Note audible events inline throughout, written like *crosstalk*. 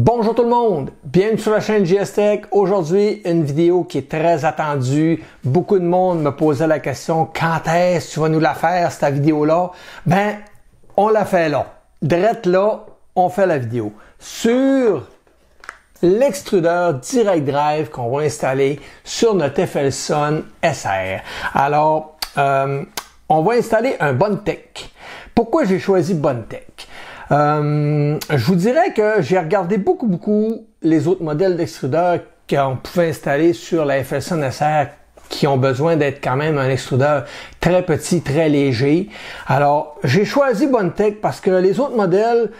Bonjour tout le monde, bienvenue sur la chaîne JS Tech. Aujourd'hui, une vidéo qui est très attendue. Beaucoup de monde me posait la question quand est-ce que tu vas nous la faire cette vidéo-là? Ben, on la fait là. Drette là, on fait la vidéo sur l'extrudeur Direct Drive qu'on va installer sur notre FLSON SR. Alors, euh, on va installer un Bontech. Pourquoi j'ai choisi Bontech euh, je vous dirais que j'ai regardé beaucoup, beaucoup les autres modèles d'extrudeurs qu'on pouvait installer sur la FSN SR qui ont besoin d'être quand même un extrudeur très petit, très léger. Alors, j'ai choisi Bontech parce que les autres modèles,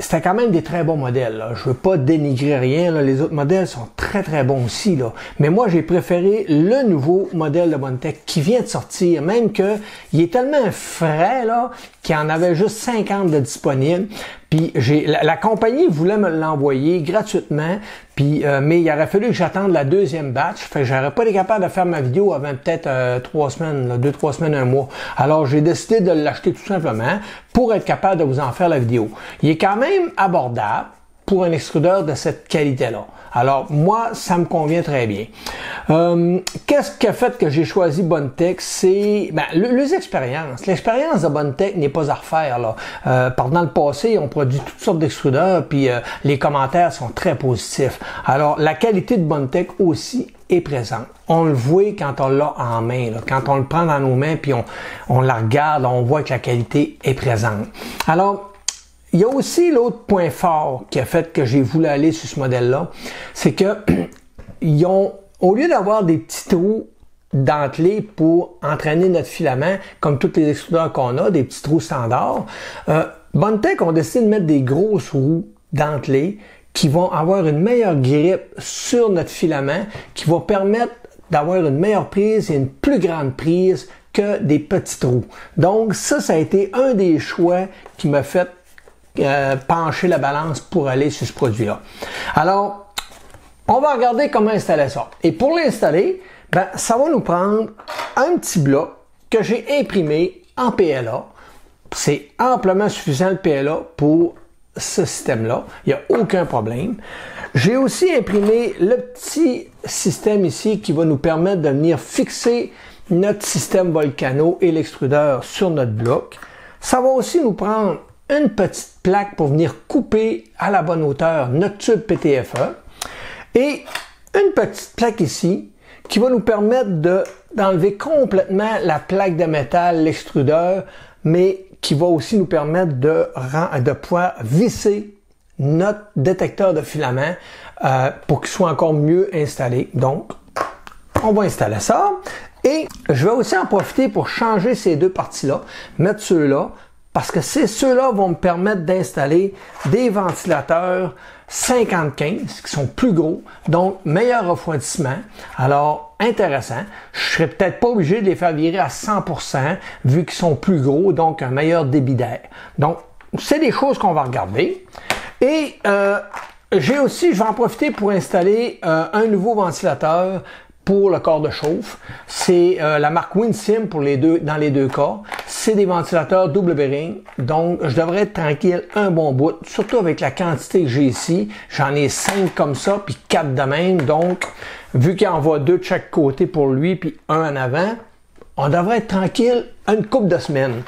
c'était quand même des très bons modèles. Là. Je veux pas dénigrer rien. Les autres modèles sont très très bons aussi. Là. Mais moi, j'ai préféré le nouveau modèle de Bontech qui vient de sortir. Même que il est tellement frais là qu'il y en avait juste 50 de disponibles. Puis j'ai la, compagnie voulait me l'envoyer gratuitement, puis euh, mais il aurait fallu que j'attende la deuxième batch. Fait que j'aurais pas été capable de faire ma vidéo avant peut-être euh, trois semaines, deux trois semaines, un mois. Alors j'ai décidé de l'acheter tout simplement pour être capable de vous en faire la vidéo. Il est quand même abordable pour un extrudeur de cette qualité-là. Alors, moi, ça me convient très bien. Euh, qu'est-ce qui a fait que j'ai choisi Bontech? C'est ben, les expériences. L'expérience de Bontech n'est pas à refaire. Là. Euh, pendant le passé, on produit toutes sortes d'extrudeurs, puis euh, les commentaires sont très positifs. Alors, la qualité de Bontech aussi est présente. On le voit quand on l'a en main, quand on le prend dans nos mains, puis on, on la regarde, on voit que la qualité est présente. Alors, il y a aussi l'autre point fort qui a fait que j'ai voulu aller sur ce modèle-là, c'est que *clears throat* ils ont, au lieu d'avoir des petits trous dentelés pour entraîner notre filament, comme tous les extrudeurs qu'on a, des petits trous standards, euh, Bontech ont décidé de mettre des grosses roues dentelées qui vont avoir une meilleure grippe sur notre filament, qui vont permettre d'avoir une meilleure prise et une plus grande prise que des petits trous. Donc ça, ça a été un des choix qui m'a fait euh, pencher la balance pour aller sur ce produit-là. Alors, on va regarder comment installer ça. Et pour l'installer, ben, ça va nous prendre un petit bloc que j'ai imprimé en PLA. C'est amplement suffisant le PLA pour ce système-là. Il n'y a aucun problème. J'ai aussi imprimé le petit système ici qui va nous permettre de venir fixer notre système Volcano et l'extrudeur sur notre bloc. Ça va aussi nous prendre une petite plaque pour venir couper à la bonne hauteur notre tube PTFE et une petite plaque ici qui va nous permettre de, d'enlever complètement la plaque de métal, l'extrudeur, mais qui va aussi nous permettre de, de pouvoir visser notre détecteur de filament euh, pour qu'il soit encore mieux installé. Donc, on va installer ça. Et je vais aussi en profiter pour changer ces deux parties-là, mettre ceux-là, parce que ceux-là vont me permettre d'installer des ventilateurs 55 qui sont plus gros, donc meilleur refroidissement. Alors, intéressant. Je serais peut-être pas obligé de les faire virer à 100% vu qu'ils sont plus gros, donc un meilleur débit d'air. Donc, c'est des choses qu'on va regarder. Et euh, j'ai aussi, je vais en profiter pour installer euh, un nouveau ventilateur pour le corps de chauffe. C'est euh, la marque WinSim pour les deux, dans les deux cas. C'est des ventilateurs double bearing, donc je devrais être tranquille un bon bout, surtout avec la quantité que j'ai ici. J'en ai cinq comme ça, puis quatre de même, donc vu qu'il envoie deux de chaque côté pour lui, puis un en avant, on devrait être tranquille une couple de semaines.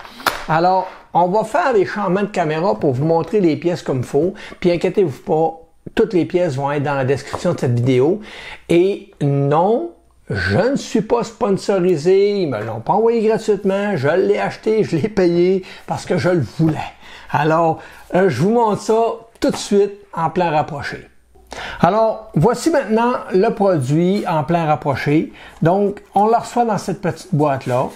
Alors, on va faire des changements de caméra pour vous montrer les pièces comme faut, puis inquiétez-vous pas, toutes les pièces vont être dans la description de cette vidéo. Et non, je ne suis pas sponsorisé, ils me l'ont pas envoyé gratuitement, je l'ai acheté, je l'ai payé parce que je le voulais. Alors, euh, je vous montre ça tout de suite en plein rapproché. Alors, voici maintenant le produit en plein rapproché. Donc, on le reçoit dans cette petite boîte-là.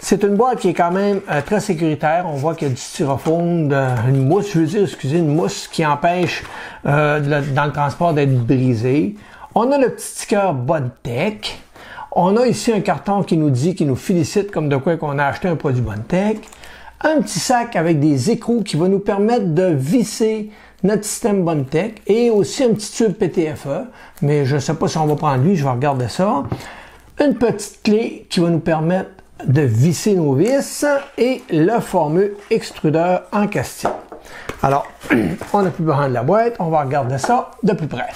C'est une boîte qui est quand même euh, très sécuritaire. On voit qu'il y a du styrofoam, une mousse, je veux dire, excusez, une mousse qui empêche euh, dans le transport d'être brisé. On a le petit sticker Bontech. On a ici un carton qui nous dit, qui nous félicite comme de quoi qu'on a acheté un produit Bontech. Un petit sac avec des écrous qui va nous permettre de visser notre système Bontech et aussi un petit tube PTFE, mais je ne sais pas si on va prendre lui, je vais regarder ça. Une petite clé qui va nous permettre de visser nos vis et le fameux extrudeur en question. Alors, *clears throat* on n'a plus besoin de la boîte, on va regarder ça de plus près.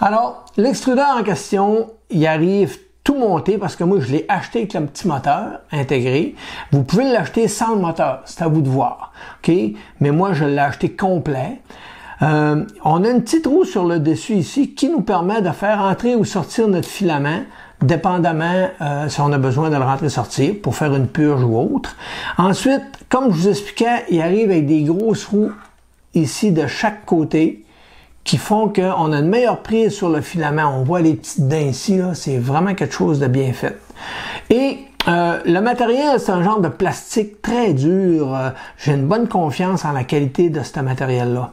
Alors, l'extrudeur en question, il arrive tout monté parce que moi je l'ai acheté avec un petit moteur intégré. Vous pouvez l'acheter sans le moteur, c'est à vous de voir. OK? Mais moi je l'ai acheté complet. Euh, on a une petite roue sur le dessus ici qui nous permet de faire entrer ou sortir notre filament dépendamment euh, si on a besoin de le rentrer-sortir pour faire une purge ou autre. Ensuite, comme je vous expliquais, il arrive avec des grosses roues ici de chaque côté qui font qu'on a une meilleure prise sur le filament. On voit les petites dents ici, c'est vraiment quelque chose de bien fait. Et euh, le matériel, c'est un genre de plastique très dur. J'ai une bonne confiance en la qualité de ce matériel-là.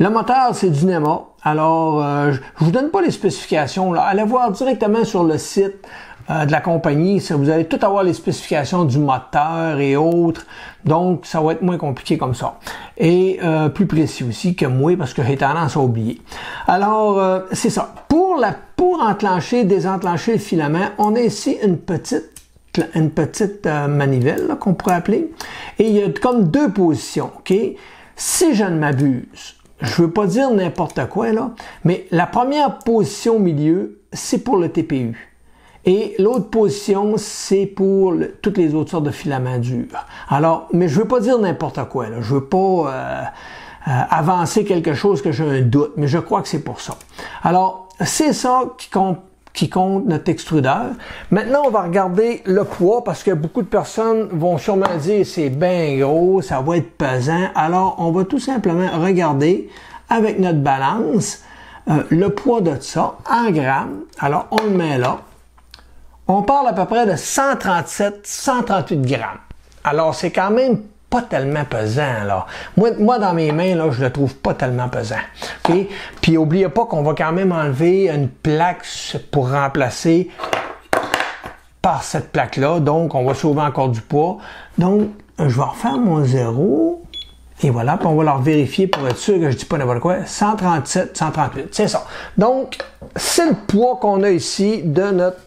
Le moteur, c'est du NEMA. Alors, euh, je vous donne pas les spécifications. Là. Allez voir directement sur le site euh, de la compagnie. Ça, vous allez tout avoir les spécifications du moteur et autres. Donc, ça va être moins compliqué comme ça. Et euh, plus précis aussi que moi, parce que j'ai tendance à oublier. Alors, c'est ça. Pour, la, pour enclencher, désenclencher le filament, on a ici une petite une petite manivelle qu'on pourrait appeler. Et il y a comme deux positions. ok? Si je ne m'abuse, je veux pas dire n'importe quoi là, mais la première position au milieu, c'est pour le TPU. Et l'autre position, c'est pour toutes les autres sortes de filaments durs. Alors, mais je veux pas dire n'importe quoi. Là. Je veux pas euh, euh, avancer quelque chose que j'ai un doute, mais je crois que c'est pour ça. Alors, c'est ça qui compte qui compte notre extrudeur. Maintenant, on va regarder le poids parce que beaucoup de personnes vont sûrement dire c'est bien gros, ça va être pesant. Alors, on va tout simplement regarder avec notre balance euh, le poids de ça en grammes. Alors, on le met là. On parle à peu près de 137, 138 grammes. Alors, c'est quand même pas tellement pesant. Là. Moi, moi, dans mes mains, là, je le trouve pas tellement pesant. Okay? Puis oubliez pas qu'on va quand même enlever une plaque pour remplacer par cette plaque-là. Donc, on va sauver encore du poids. Donc, je vais refaire mon zéro. Et voilà, puis on va leur vérifier pour être sûr que je dis pas n'importe quoi. 137, 138, c'est ça. Donc, c'est le poids qu'on a ici de notre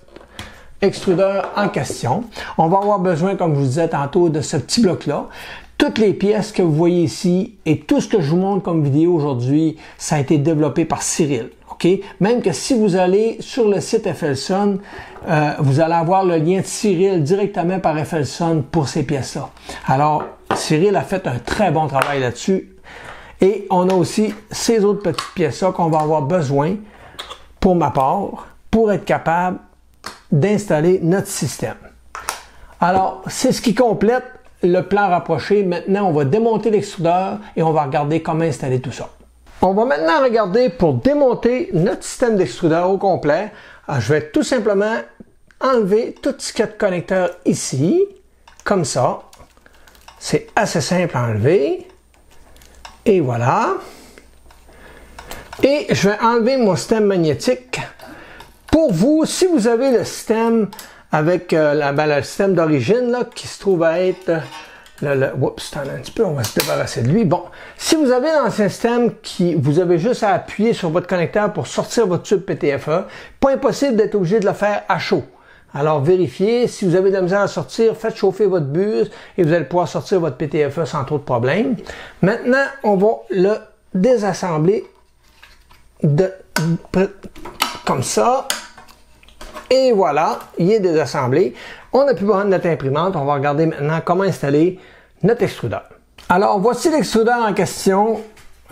extrudeur en question. On va avoir besoin, comme je vous disais tantôt, de ce petit bloc-là. Toutes les pièces que vous voyez ici et tout ce que je vous montre comme vidéo aujourd'hui, ça a été développé par Cyril. OK? Même que si vous allez sur le site Effelson, euh, vous allez avoir le lien de Cyril directement par Effelson pour ces pièces-là. Alors, Cyril a fait un très bon travail là-dessus. Et on a aussi ces autres petites pièces-là qu'on va avoir besoin, pour ma part, pour être capable d'installer notre système. Alors, c'est ce qui complète le plan rapproché. Maintenant, on va démonter l'extrudeur et on va regarder comment installer tout ça. On va maintenant regarder pour démonter notre système d'extrudeur au complet. Je vais tout simplement enlever tout ce qu'il y de connecteur ici, comme ça. C'est assez simple à enlever. Et voilà. Et je vais enlever mon système magnétique pour vous, si vous avez le système avec euh, ben, le système d'origine qui se trouve à être le, oups, un petit peu, on va se débarrasser de lui. Bon, si vous avez un système qui vous avez juste à appuyer sur votre connecteur pour sortir votre tube PTFE, pas impossible d'être obligé de le faire à chaud. Alors vérifiez, si vous avez de la misère à sortir, faites chauffer votre buse et vous allez pouvoir sortir votre PTFE sans trop de problème. Maintenant, on va le désassembler de, comme ça. Et voilà, il est désassemblé. On plus besoin de notre imprimante. On va regarder maintenant comment installer notre extrudeur. Alors, voici l'extrudeur en question,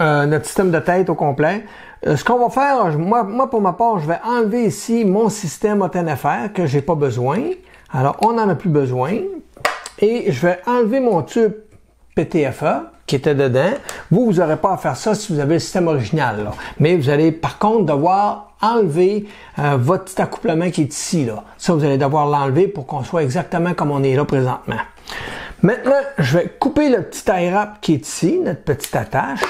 euh, notre système de tête au complet. Euh, ce qu'on va faire, moi, moi, pour ma part, je vais enlever ici mon système OTNFR que j'ai pas besoin. Alors, on n'en a plus besoin. Et je vais enlever mon tube PTFE qui était dedans. Vous, vous n'aurez pas à faire ça si vous avez le système original. Mais vous allez par contre devoir enlever euh, votre petit accouplement qui est ici. Là. Ça, vous allez devoir l'enlever pour qu'on soit exactement comme on est là présentement. Maintenant, je vais couper le petit tie wrap qui est ici, notre petite attache.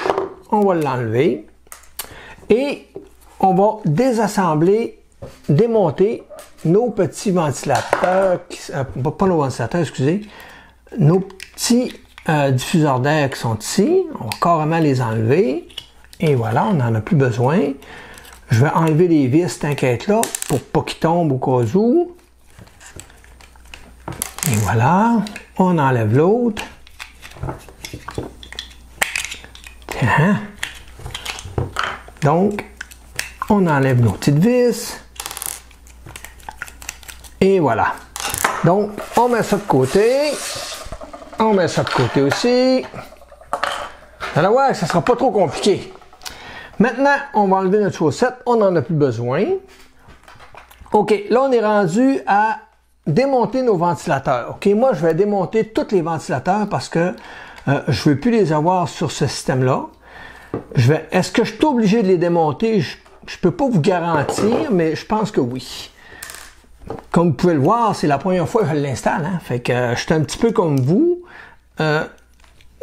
On va l'enlever. Et on va désassembler, démonter nos petits ventilateurs, euh, pas nos ventilateurs, excusez, nos petits euh, diffuseurs d'air qui sont ici. On va carrément les enlever. Et voilà, on n'en a plus besoin. Je vais enlever les vis, t'inquiète là, pour pas qu'ils tombent au cas où. Et voilà, on enlève l'autre. Tiens. Donc, on enlève nos petites vis. Et voilà. Donc, on met ça de côté. On met ça de côté aussi. Vous allez voir, ça sera pas trop compliqué. Maintenant, on va enlever notre chaussette. On n'en a plus besoin. OK, là, on est rendu à démonter nos ventilateurs. OK, moi, je vais démonter tous les ventilateurs parce que euh, je ne veux plus les avoir sur ce système-là. Je vais, est-ce que je suis obligé de les démonter? Je ne peux pas vous garantir, mais je pense que oui. Comme vous pouvez le voir, c'est la première fois que je l'installe. Hein? Fait que euh, je suis un petit peu comme vous. Euh,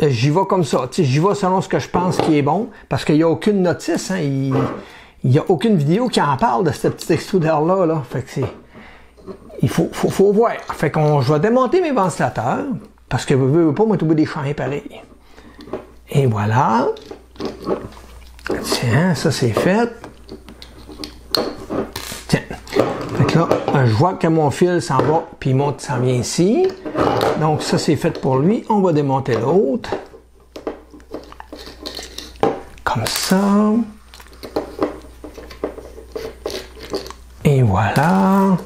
j'y vais comme ça. J'y vais selon ce que je pense qui est bon. Parce qu'il n'y a aucune notice. Hein? Il n'y a aucune vidéo qui en parle de ce petit extrudeur-là. Là. Fait que c'est. Il faut, faut, faut voir. Fait qu'on je vais démonter mes ventilateurs. Parce que vous ne voulez pas me trouver des champs pareils. Et voilà. Tiens, ça c'est fait. Tiens. Fait là, je vois que mon fil s'en va, puis il monte, s'en vient ici. Donc ça c'est fait pour lui. On va démonter l'autre. Comme ça. Et voilà.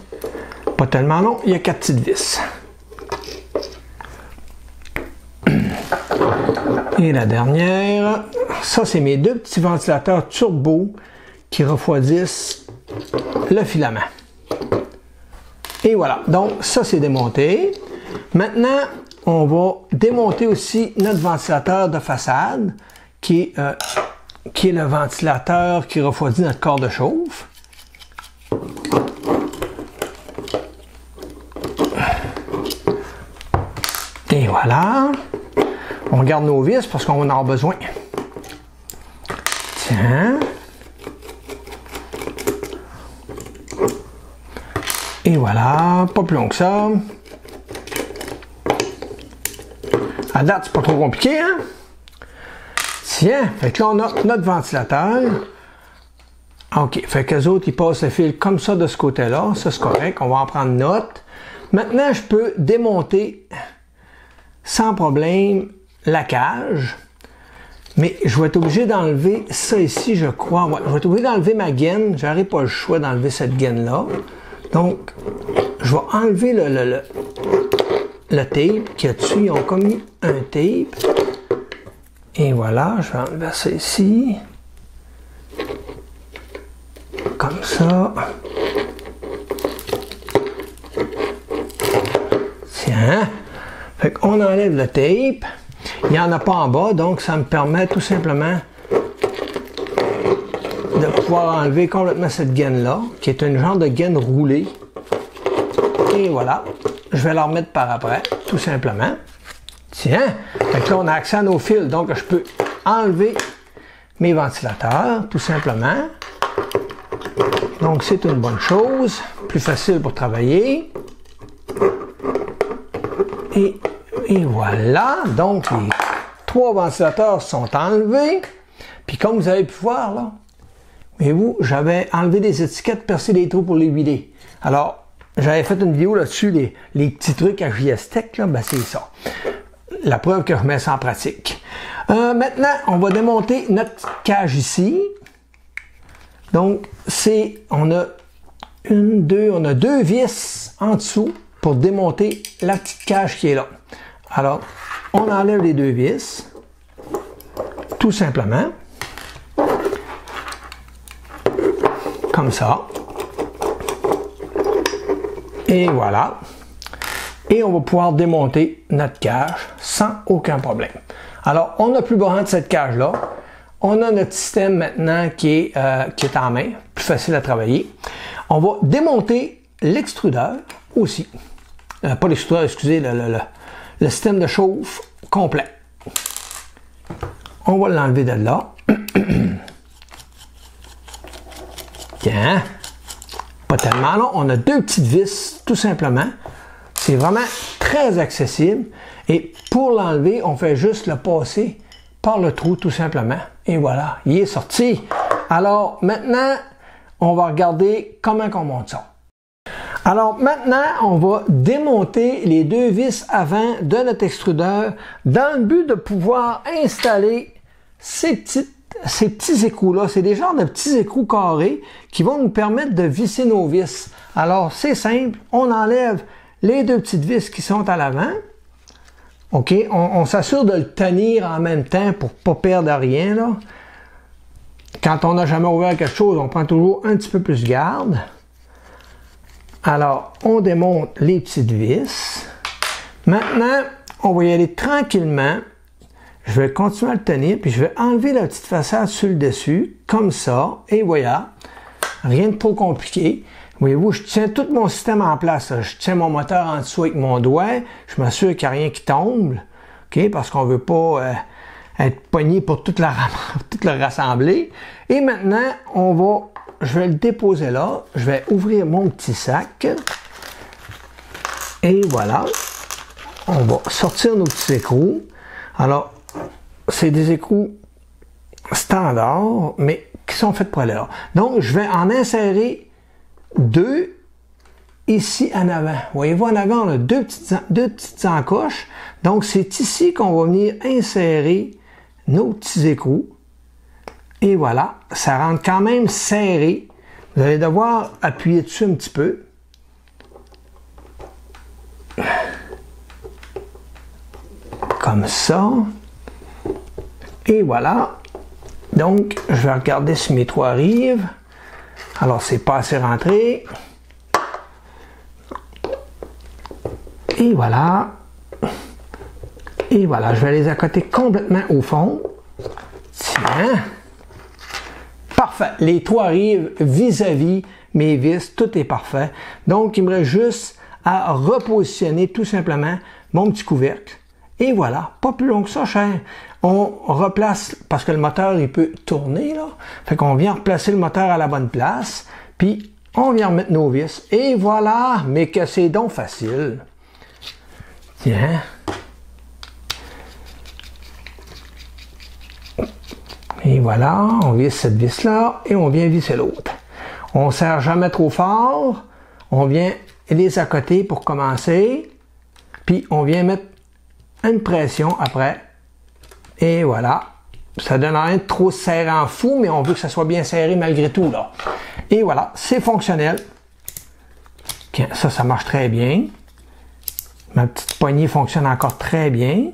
Pas tellement long, il y a quatre petites vis. Et la dernière, ça c'est mes deux petits ventilateurs turbo qui refroidissent le filament. Et voilà, donc ça c'est démonté. Maintenant, on va démonter aussi notre ventilateur de façade qui est, euh, qui est le ventilateur qui refroidit notre corps de chauffe. Et voilà. On garde nos vis parce qu'on en avoir besoin. Tiens. Et voilà, pas plus long que ça. À date, c'est pas trop compliqué, hein? Tiens, fait que là, on a notre ventilateur. OK, fait que les autres, ils passent le fil comme ça de ce côté-là. Ça, c'est correct. On va en prendre note. Maintenant, je peux démonter sans problème la cage. Mais je vais être obligé d'enlever ça ici, je crois. je vais être obligé d'enlever ma gaine. J'aurai pas le choix d'enlever cette gaine-là. Donc, je vais enlever le, le, le, tape qu'il y a dessus. Ils ont commis un tape. Et voilà, je vais enlever ça ici. Comme ça. Tiens. Fait qu'on enlève le tape. Il n'y en a pas en bas, donc ça me permet tout simplement de pouvoir enlever complètement cette gaine-là, qui est une genre de gaine roulée. Et voilà. Je vais la remettre par après, tout simplement. Tiens! Fait là, on a accès à nos fils, donc je peux enlever mes ventilateurs, tout simplement. Donc, c'est une bonne chose. Plus facile pour travailler. Et et voilà, donc les trois ventilateurs sont enlevés. Puis comme vous avez pu voir là, mais vous, j'avais enlevé des étiquettes, percé des trous pour les vider. Alors, j'avais fait une vidéo là-dessus, les, petits trucs à JS Tech, là, ben c'est ça. La preuve que je mets ça en pratique. Euh, maintenant, on va démonter notre cage ici. Donc, c'est, on a une, deux, on a deux vis en dessous pour démonter la petite cage qui est là. Alors, on enlève les deux vis, tout simplement, comme ça. Et voilà. Et on va pouvoir démonter notre cage sans aucun problème. Alors, on n'a plus besoin de cette cage-là. On a notre système maintenant qui est, euh, qui est en main, plus facile à travailler. On va démonter l'extrudeur aussi. Euh, pas l'extrudeur, excusez, le, le, le système de chauffe complet. On va l'enlever de là. *clears throat* Tiens, pas tellement long. On a deux petites vis, tout simplement. C'est vraiment très accessible. Et pour l'enlever, on fait juste le passer par le trou, tout simplement. Et voilà, il est sorti. Alors, maintenant, on va regarder comment on monte ça. Alors maintenant, on va démonter les deux vis avant de notre extrudeur dans le but de pouvoir installer ces petites ces petits écrous-là, c'est des genres de petits écrous carrés qui vont nous permettre de visser nos vis. Alors, c'est simple, on enlève les deux petites vis qui sont à l'avant. OK, on, s'assure de le tenir en même temps pour pas perdre rien, là. Quand on n'a jamais ouvert quelque chose, on prend toujours un petit peu plus garde. Alors, on démonte les petites vis. Maintenant, on va y aller tranquillement je vais continuer à le tenir, puis je vais enlever la petite façade sur le dessus, comme ça, et voilà. Rien de trop compliqué. Voyez-vous, je tiens tout mon système en place. Je tiens mon moteur en dessous avec mon doigt. Je m'assure qu'il n'y a rien qui tombe. OK? Parce qu'on ne veut pas euh, être poigné pour tout, la, *laughs* tout le rassembler. Et maintenant, on va, je vais le déposer là. Je vais ouvrir mon petit sac. Et voilà. On va sortir nos petits écrous. Alors, c'est des écrous standards, mais qui sont faits pour aller Donc, je vais en insérer deux ici en avant. Voyez-vous, en avant, on a deux petites, deux petites encoches. Donc, c'est ici qu'on va venir insérer nos petits écrous. Et voilà, ça rentre quand même serré. Vous allez devoir appuyer dessus un petit peu. Comme ça. Et voilà. Donc, je vais regarder si mes trois rives. Alors, c'est pas assez rentré. Et voilà. Et voilà, je vais les accoter complètement au fond. Tiens. Parfait. Les trois rives vis-à-vis mes vis, tout est parfait. Donc, il me reste juste à repositionner tout simplement mon petit couvercle. Et voilà, pas plus long que ça, cher on replace, parce que le moteur, il peut tourner, là. Fait qu'on vient replacer le moteur à la bonne place, puis on vient remettre nos vis. Et voilà, mais que c'est donc facile. Tiens. Et voilà, on visse cette vis-là et on vient visser l'autre. On serre jamais trop fort. On vient les côté pour commencer. Puis on vient mettre une pression après et voilà. Ça donne rien de trop serré en fou, mais on veut que ça soit bien serré malgré tout, là. Et voilà, c'est fonctionnel. Ça, ça marche très bien. Ma petite poignée fonctionne encore très bien.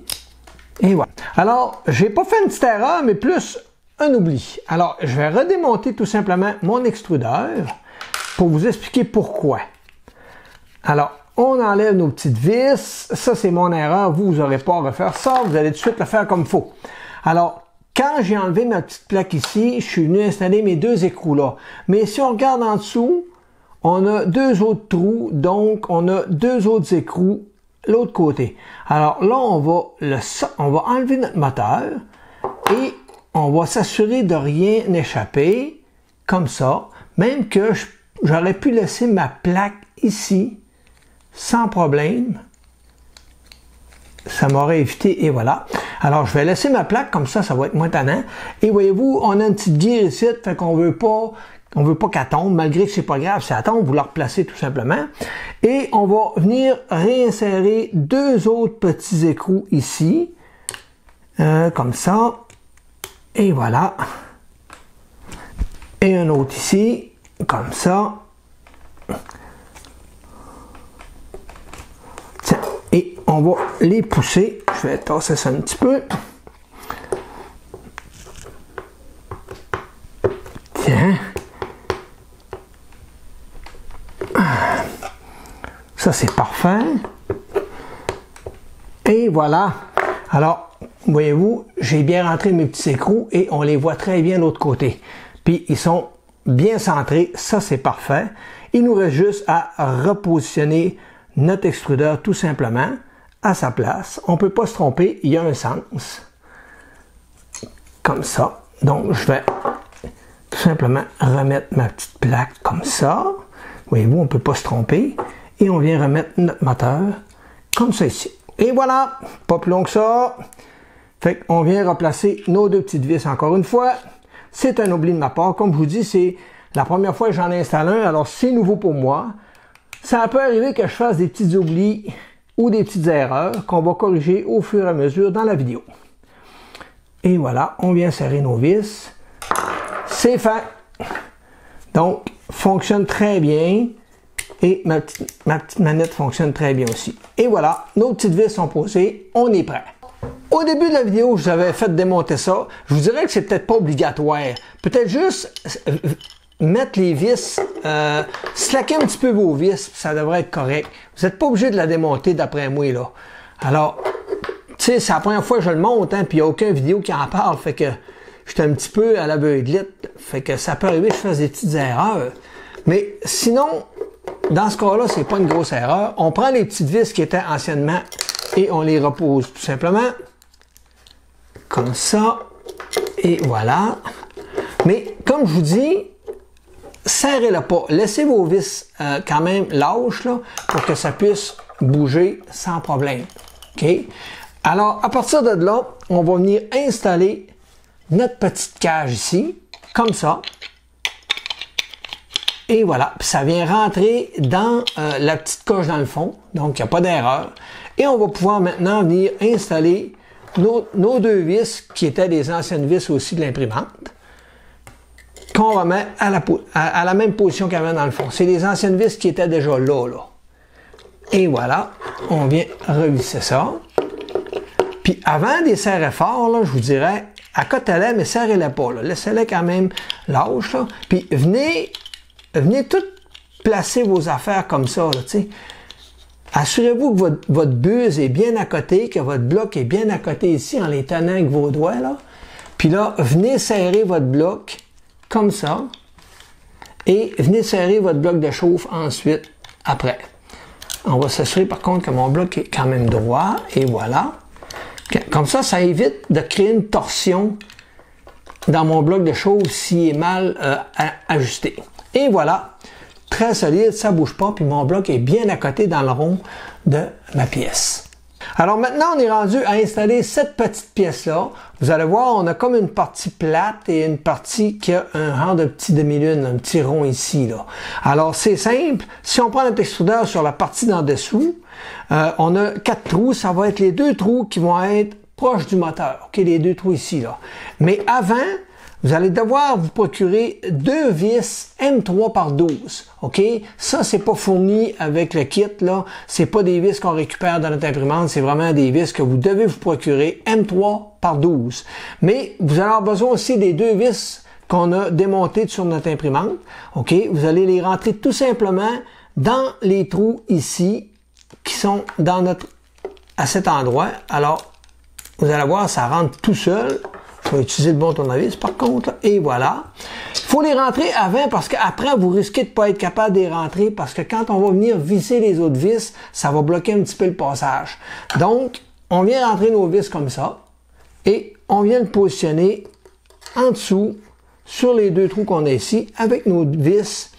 Et voilà. Alors, j'ai pas fait une petite erreur, mais plus un oubli. Alors, je vais redémonter tout simplement mon extrudeur pour vous expliquer pourquoi. Alors, on enlève nos petites vis. Ça, c'est mon erreur. Vous, vous n'aurez pas à refaire ça. Vous allez tout de suite le faire comme il faut. Alors, quand j'ai enlevé ma petite plaque ici, je suis venu installer mes deux écrous là. Mais si on regarde en dessous, on a deux autres trous, donc on a deux autres écrous l'autre côté. Alors là, on va, le, on va enlever notre moteur et on va s'assurer de rien échapper, comme ça. Même que j'aurais pu laisser ma plaque ici, sans problème. Ça m'aurait évité, et voilà. Alors, je vais laisser ma plaque, comme ça, ça va être moins tannant. Et voyez-vous, on a une petite guire ici, fait qu'on veut pas, on veut pas qu'elle tombe, malgré que c'est pas grave, ça tombe, vous la replacez tout simplement. Et on va venir réinsérer deux autres petits écrous ici, euh, comme ça. Et voilà. Et un autre ici, comme ça. et on va les pousser. Je vais tasser ça un petit peu. Tiens. Ça, c'est parfait. Et voilà. Alors, voyez-vous, j'ai bien rentré mes petits écrous et on les voit très bien de l'autre côté. Puis, ils sont bien centrés. Ça, c'est parfait. Il nous reste juste à repositionner notre extrudeur tout simplement à sa place. On peut pas se tromper, il y a un sens. Comme ça. Donc, je vais tout simplement remettre ma petite plaque comme ça. Voyez-vous, on ne peut pas se tromper. Et on vient remettre notre moteur comme ça ici. Et voilà, pas plus long que ça. Fait qu'on vient replacer nos deux petites vis encore une fois. C'est un oubli de ma part. Comme je vous dis, c'est la première fois que j'en installe un, alors c'est nouveau pour moi. Ça peut arriver que je fasse des petits oublis ou des petites erreurs qu'on va corriger au fur et à mesure dans la vidéo. Et voilà, on vient serrer nos vis. C'est fait. Donc, fonctionne très bien. Et ma petite, ma petite manette fonctionne très bien aussi. Et voilà, nos petites vis sont posées. On est prêt. Au début de la vidéo, je vous avais fait démonter ça. Je vous dirais que c'est peut-être pas obligatoire. Peut-être juste euh, mettre les vis, euh, slacker un petit peu vos vis, ça devrait être correct. Vous n'êtes pas obligé de la démonter d'après moi, là. Alors, tu sais, c'est la première fois que je le monte, hein, puis il n'y a aucune vidéo qui en parle, fait que j'étais un petit peu à la l'aveuglette, fait que ça peut arriver que je fasse des petites erreurs. Mais sinon, dans ce cas-là, c'est pas une grosse erreur. On prend les petites vis qui étaient anciennement et on les repose tout simplement comme ça. Et voilà. Mais comme je vous dis, serrez-le pas. Laissez vos vis euh, quand même lâches là, pour que ça puisse bouger sans problème. OK? Alors, à partir de là, on va venir installer notre petite cage ici, comme ça. Et voilà, puis ça vient rentrer dans euh, la petite coche dans le fond, donc il n'y a pas d'erreur. Et on va pouvoir maintenant venir installer nos, nos, deux vis, qui étaient des anciennes vis aussi de l'imprimante, qu'on remet à la, à, la même position qu'il y avait dans le fond. C'est des anciennes vis qui étaient déjà là, là. Et voilà, on vient revisser ça. Puis avant des serrer fort, là, je vous dirais, accotez-les, mais serrez-les pas. Laissez-les quand même lâches. Là. Puis venez, venez tout placer vos affaires comme ça. Assurez-vous que votre, votre, buse est bien à côté, que votre bloc est bien à côté ici en les tenant avec vos doigts. Là. Puis là, venez serrer votre bloc comme ça. Et venez serrer votre bloc de chauffe ensuite, après. On va s'assurer par contre que mon bloc est quand même droit. Et voilà. Comme ça, ça évite de créer une torsion dans mon bloc de chauffe s'il est mal euh, ajusté. Et voilà, très solide, ça bouge pas, puis mon bloc est bien à côté dans le rond de ma pièce. Alors maintenant, on est rendu à installer cette petite pièce-là. Vous allez voir, on a comme une partie plate et une partie qui a un rang de petit demi-lune, un petit rond ici. Là. Alors c'est simple. Si on prend notre extrudeur sur la partie d'en dessous, euh, on a quatre trous. Ça va être les deux trous qui vont être proches du moteur. OK, les deux trous ici. là. Mais avant, vous allez devoir vous procurer deux vis M3 par 12. OK? Ça, c'est pas fourni avec le kit, là. C'est pas des vis qu'on récupère dans notre imprimante. C'est vraiment des vis que vous devez vous procurer M3 par 12. Mais vous allez avoir besoin aussi des deux vis qu'on a démontées sur notre imprimante. OK? Vous allez les rentrer tout simplement dans les trous ici qui sont dans notre, à cet endroit. Alors, vous allez voir, ça rentre tout seul utiliser le bon tournevis par contre. Et voilà. Il faut les rentrer avant parce qu'après, vous risquez de pas être capable de les rentrer parce que quand on va venir visser les autres vis, ça va bloquer un petit peu le passage. Donc, on vient rentrer nos vis comme ça et on vient le positionner en dessous sur les deux trous qu'on a ici avec nos vis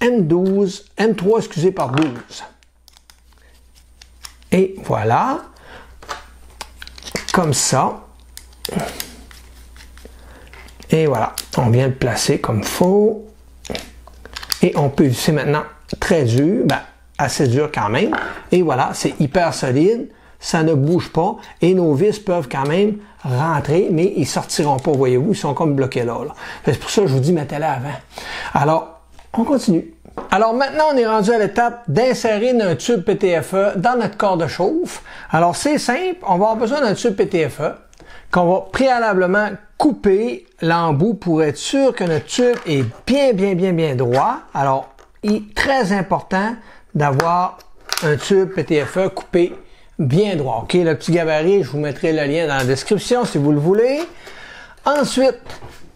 M12, M3, excusez, par 12. Et voilà. Comme ça. Et voilà, on vient le placer comme faux. Et on peut visser maintenant très dur, ben, assez dur quand même. Et voilà, c'est hyper solide, ça ne bouge pas et nos vis peuvent quand même rentrer, mais ils sortiront pas, voyez-vous, ils sont comme bloqués là. C'est pour ça que je vous dis, mettez-les avant. Alors, on continue. Alors maintenant, on est rendu à l'étape d'insérer un tube PTFE dans notre corps de chauffe. Alors c'est simple, on va avoir besoin d'un tube PTFE qu'on va préalablement couper l'embout pour être sûr que notre tube est bien, bien, bien, bien droit. Alors, il est très important d'avoir un tube PTFE coupé bien droit. OK, le petit gabarit, je vous mettrai le lien dans la description si vous le voulez. Ensuite,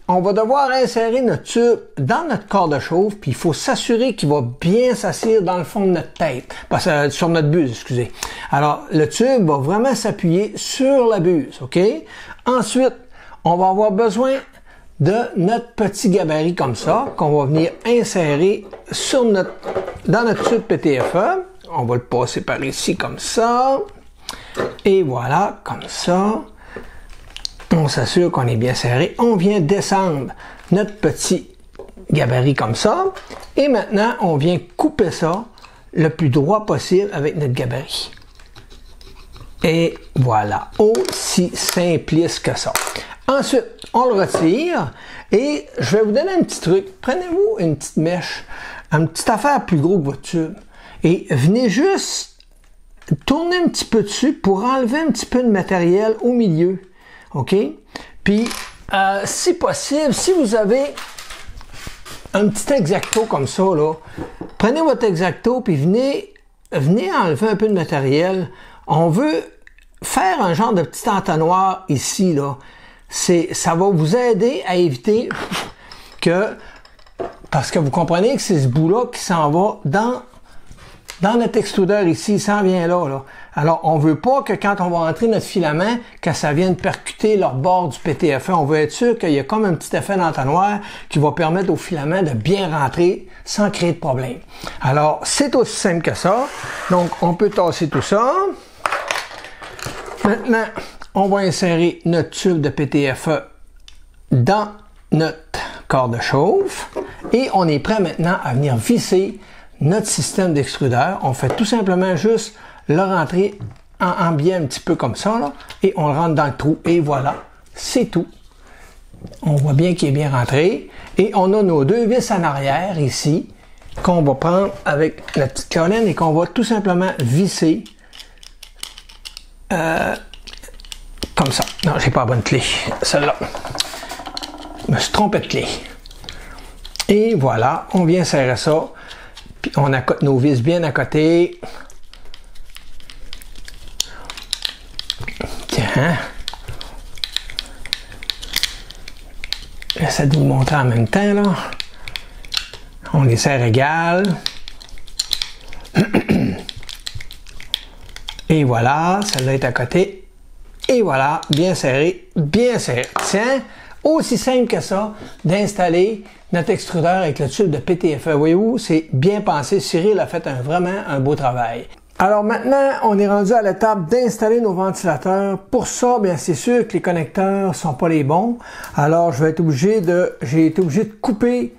on va devoir insérer notre tube dans notre corps de chauffe, puis il faut s'assurer qu'il va bien s'assire dans le fond de notre tête, parce, euh, sur notre buse, excusez. Alors, le tube va vraiment s'appuyer sur la buse, OK? Ensuite, on va avoir besoin de notre petit gabarit comme ça, qu'on va venir insérer sur notre, dans notre tube PTFE. On va le passer par ici comme ça. Et voilà, comme ça on s'assure qu'on est bien serré. On vient descendre notre petit gabarit comme ça. Et maintenant, on vient couper ça le plus droit possible avec notre gabarit. Et voilà, aussi simpliste que ça. Ensuite, on le retire et je vais vous donner un petit truc. Prenez-vous une petite mèche, une petite affaire plus gros que votre tube et venez juste tourner un petit peu dessus pour enlever un petit peu de matériel au milieu. OK? Puis, euh, si possible, si vous avez un petit exacto comme ça, là, prenez votre exacto puis venez, venez enlever un peu de matériel. On veut faire un genre de petit entonnoir ici, là c'est, ça va vous aider à éviter que, parce que vous comprenez que c'est ce bout-là qui s'en va dans, dans notre extrudeur ici, ça vient là, là. Alors, on veut pas que quand on va entrer notre filament, que ça vienne percuter leur bord du PTFE. On veut être sûr qu'il y a comme un petit effet d'entonnoir qui va permettre au filament de bien rentrer sans créer de problème. Alors, c'est aussi simple que ça. Donc, on peut tasser tout ça. Maintenant, on va insérer notre tube de PTFE dans notre corps de chauffe et on est prêt maintenant à venir visser notre système d'extrudeur. On fait tout simplement juste le rentrer en, bien un petit peu comme ça là, et on le rentre dans le trou et voilà, c'est tout. On voit bien qu'il est bien rentré et on a nos deux vis en arrière ici qu'on va prendre avec la petite colonne et qu'on va tout simplement visser euh, ça. Non, j'ai pas la bonne clé. Celle-là. Je me suis trompé de clé. Et voilà, on vient serrer ça. Puis on accote nos vis bien à côté. Tiens. J'essaie de vous montrer en même temps, là. On les serre égales. *clears throat* Et voilà, celle-là est à côté. Et voilà, bien serré, bien serré. Tiens, aussi simple que ça, d'installer notre extrudeur avec le tube de PTFE. Voyez-vous, c'est bien pensé. Cyril a fait un, vraiment un beau travail. Alors maintenant, on est rendu à l'étape d'installer nos ventilateurs. Pour ça, bien c'est sûr que les connecteurs sont pas les bons. Alors je vais être obligé de, j'ai été obligé de couper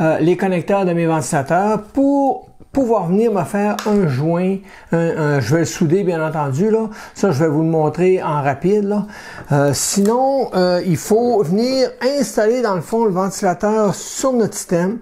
euh, les connecteurs de mes ventilateurs pour pouvoir venir me faire un joint. Un, je vais le souder, bien entendu. Là. Ça, je vais vous le montrer en rapide. Là. Euh, sinon, euh, il faut venir installer, dans le fond, le ventilateur sur notre système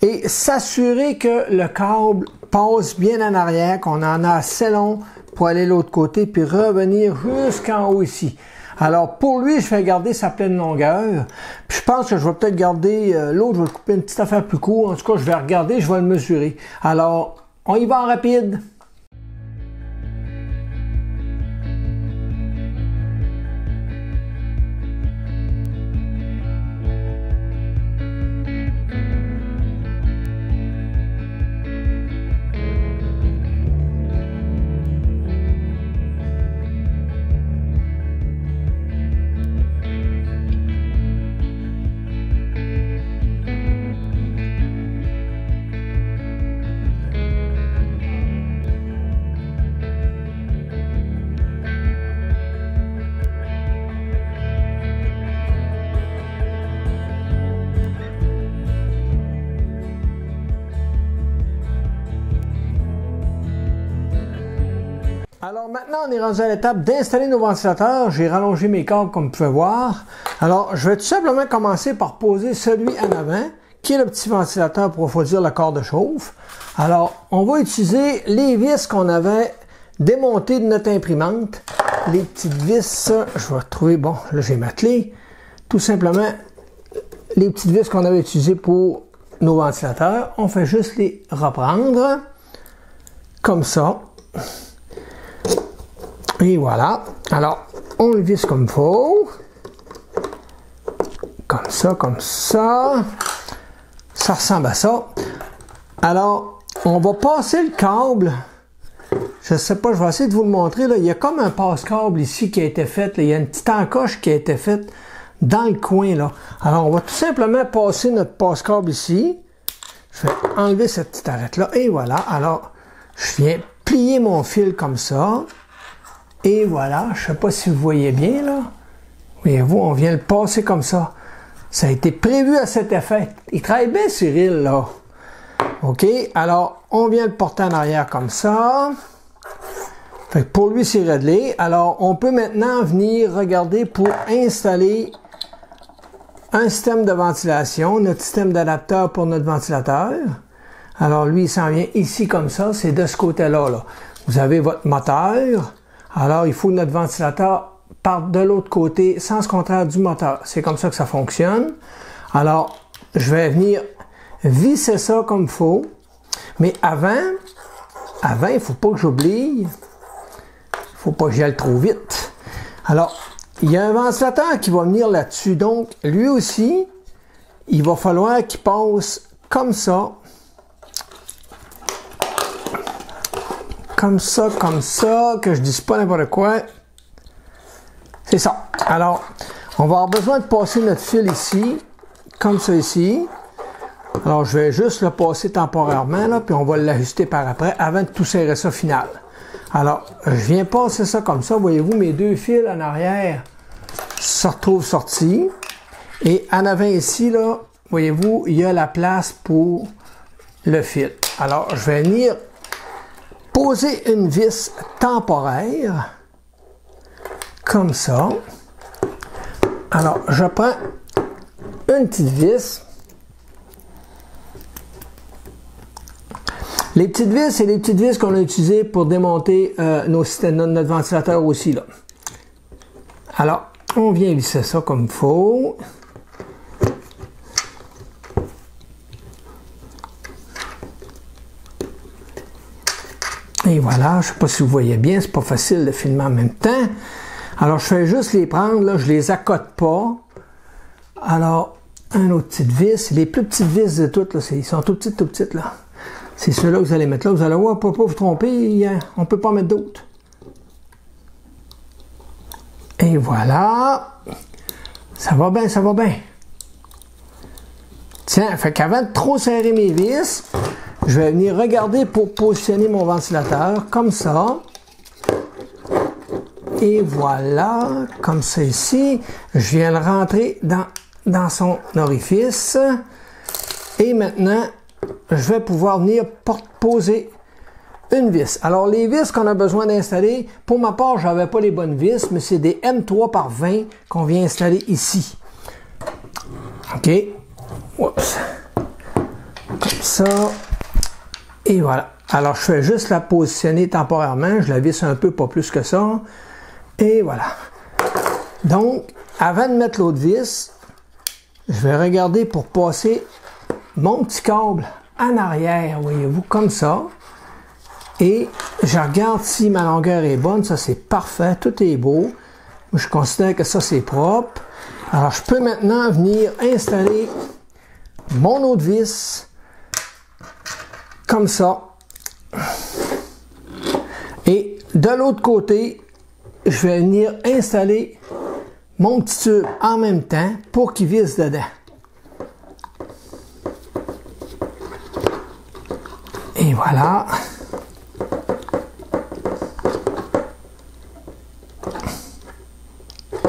et s'assurer que le câble passe bien en arrière, qu'on en a assez long pour aller de l'autre côté, puis revenir jusqu'en haut ici. Alors pour lui, je vais garder sa pleine longueur. Puis je pense que je vais peut-être garder euh, l'autre, je vais couper une petite affaire plus court. En tout cas, je vais regarder, je vais le mesurer. Alors, on y va en rapide. On est rendu à l'étape d'installer nos ventilateurs. J'ai rallongé mes câbles comme vous pouvez voir. Alors, je vais tout simplement commencer par poser celui en avant, qui est le petit ventilateur pour refroidir le corps de chauffe. Alors, on va utiliser les vis qu'on avait démontées de notre imprimante. Les petites vis, je vais trouver, bon, là j'ai ma clé. Tout simplement, les petites vis qu'on avait utilisées pour nos ventilateurs, on fait juste les reprendre comme ça. Et voilà. Alors, on le visse comme faut. Comme ça, comme ça. Ça ressemble à ça. Alors, on va passer le câble. Je sais pas, je vais essayer de vous le montrer. Là. Il y a comme un passe-câble ici qui a été fait. Il y a une petite encoche qui a été faite dans le coin. Là. Alors, on va tout simplement passer notre passe-câble ici. Je vais enlever cette petite arête-là. Et voilà. Alors, je viens plier mon fil comme ça. Et voilà, je sais pas si vous voyez bien là. Voyez-vous, on vient le passer comme ça. Ça a été prévu à cet effet. Il travaille bien Cyril là. OK, alors on vient le porter en arrière comme ça. Fait pour lui c'est réglé. Alors on peut maintenant venir regarder pour installer un système de ventilation, notre système d'adapteur pour notre ventilateur. Alors lui, il s'en vient ici comme ça, c'est de ce côté-là. Là. Vous avez votre moteur. Alors il faut que notre ventilateur parte de l'autre côté, sens contraire du moteur. C'est comme ça que ça fonctionne. Alors, je vais venir visser ça comme il faut. Mais avant, avant, il ne faut pas que j'oublie. Il ne faut pas que j'y aille trop vite. Alors, il y a un ventilateur qui va venir là-dessus. Donc, lui aussi, il va falloir qu'il passe comme ça. Comme ça, comme ça, que je dise pas n'importe quoi. C'est ça. Alors, on va avoir besoin de passer notre fil ici, comme ça ici. Alors, je vais juste le passer temporairement, là, puis on va l'ajuster par après, avant de tout serrer ça final. Alors, je viens passer ça comme ça. Voyez-vous, mes deux fils en arrière se retrouvent sortis. Et en avant ici, là, voyez-vous, il y a la place pour le fil. Alors, je vais venir poser une vis temporaire, comme ça. Alors, je prends une petite vis. Les petites vis, c'est les petites vis qu'on a utilisées pour démonter euh, nos systèmes, notre ventilateur aussi. Là. Alors, on vient visser ça comme il faut. Et voilà, je ne sais pas si vous voyez bien, c'est pas facile de filmer en même temps. Alors, je fais juste les prendre, là, je les accote pas. Alors, un autre petite vis, les plus petites vis de toutes, là, ils sont tout petites, tout petites, là. C'est ceux-là que vous allez mettre là. Vous allez voir, on peut pas vous tromper, on ne peut pas mettre d'autres. Et voilà. Ça va bien, ça va bien. Tiens, fait qu'avant de trop serrer mes vis, je vais venir regarder pour positionner mon ventilateur comme ça. Et voilà, comme ça ici. Je viens le rentrer dans, dans son orifice. Et maintenant, je vais pouvoir venir poser une vis. Alors, les vis qu'on a besoin d'installer, pour ma part, je n'avais pas les bonnes vis, mais c'est des M3 par 20 qu'on vient installer ici. OK? Oups. Comme ça. Et voilà. Alors, je fais juste la positionner temporairement. Je la visse un peu, pas plus que ça. Et voilà. Donc, avant de mettre l'autre vis, je vais regarder pour passer mon petit câble en arrière, voyez-vous, comme ça. Et je regarde si ma longueur est bonne. Ça, c'est parfait. Tout est beau. Je considère que ça, c'est propre. Alors, je peux maintenant venir installer mon autre vis comme ça. Et de l'autre côté, je vais venir installer mon petit tube en même temps pour qu'il visse dedans. Et voilà.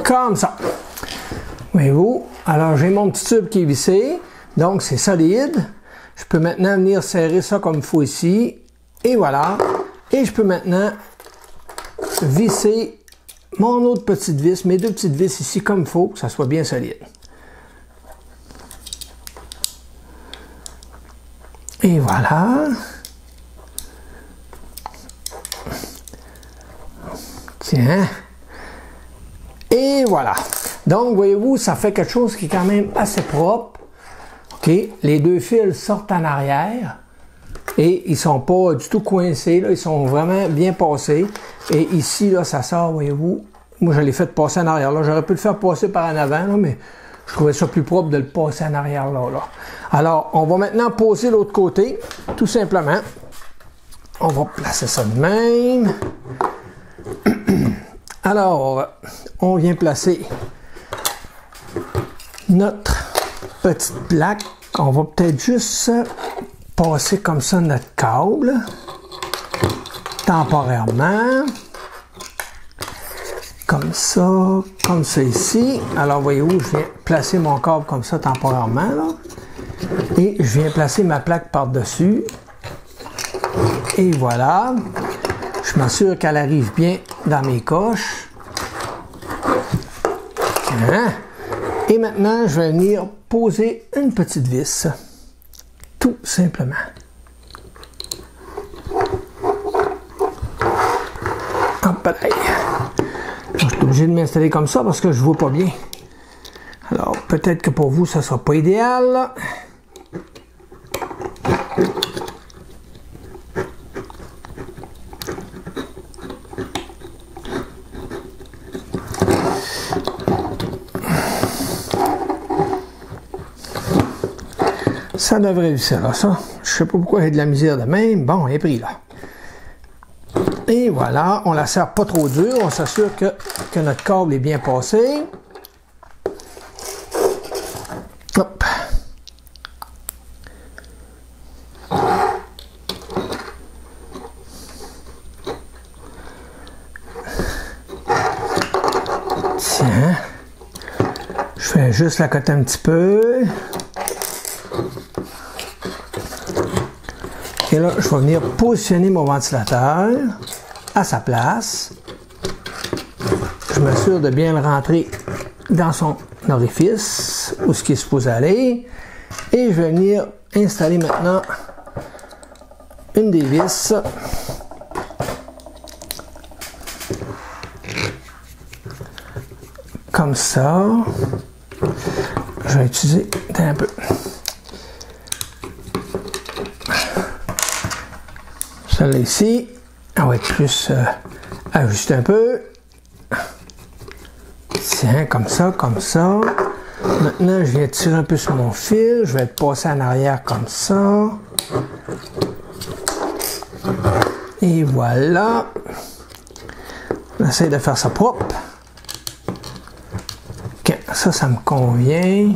Comme ça. Voyez-vous? Alors, j'ai mon petit tube qui est vissé. Donc, c'est solide. Je peux maintenant venir serrer ça comme il faut ici. Et voilà. Et je peux maintenant visser mon autre petite vis, mes deux petites vis ici comme il faut, que ça soit bien solide. Et voilà. Tiens. Et voilà. Donc, voyez-vous, ça fait quelque chose qui est quand même assez propre. OK? Les deux fils sortent en arrière et ils sont pas du tout coincés. Là. Ils sont vraiment bien passés. Et ici, là, ça sort, voyez-vous. Moi, je l'ai fait passer en arrière. Là, j'aurais pu le faire passer par en avant, là, mais je trouvais ça plus propre de le passer en arrière là, là. Alors, on va maintenant poser l'autre côté, tout simplement. On va placer ça de même. *clears throat* Alors, on vient placer notre petite plaque. On va peut-être juste passer comme ça notre câble temporairement. Comme ça, comme ça ici. Alors, voyez-vous, je viens placer mon câble comme ça temporairement. Et je viens placer ma plaque par-dessus. Et voilà. Je m'assure qu'elle arrive bien dans mes coches. Hein? Et maintenant, je vais venir poser une petite vis. Tout simplement. Hop là. Je suis obligé de m'installer comme ça parce que je vois pas bien. Alors, peut-être que pour vous, ça sera pas idéal. Ça devrait réussir, là, ça. Je sais pas pourquoi j'ai de la misère de même. Bon, elle est pris, là. Et voilà, on la serre pas trop dur. On s'assure que, que notre câble est bien passé. Hop. Tiens. Je fais juste la cote un petit peu. Et là, je vais venir positionner mon ventilateur à sa place. Je m'assure de bien le rentrer dans son orifice, où ce qui est supposé aller. Et je vais venir installer maintenant une des vis. Comme ça. Je vais utiliser un peu. Ici, elle va être plus euh, ajustée un peu. Tiens, comme ça, comme ça. Maintenant, je viens tirer un peu sur mon fil. Je vais passer en arrière comme ça. Et voilà. J'essaie de faire ça propre. Ok, ça, ça me convient.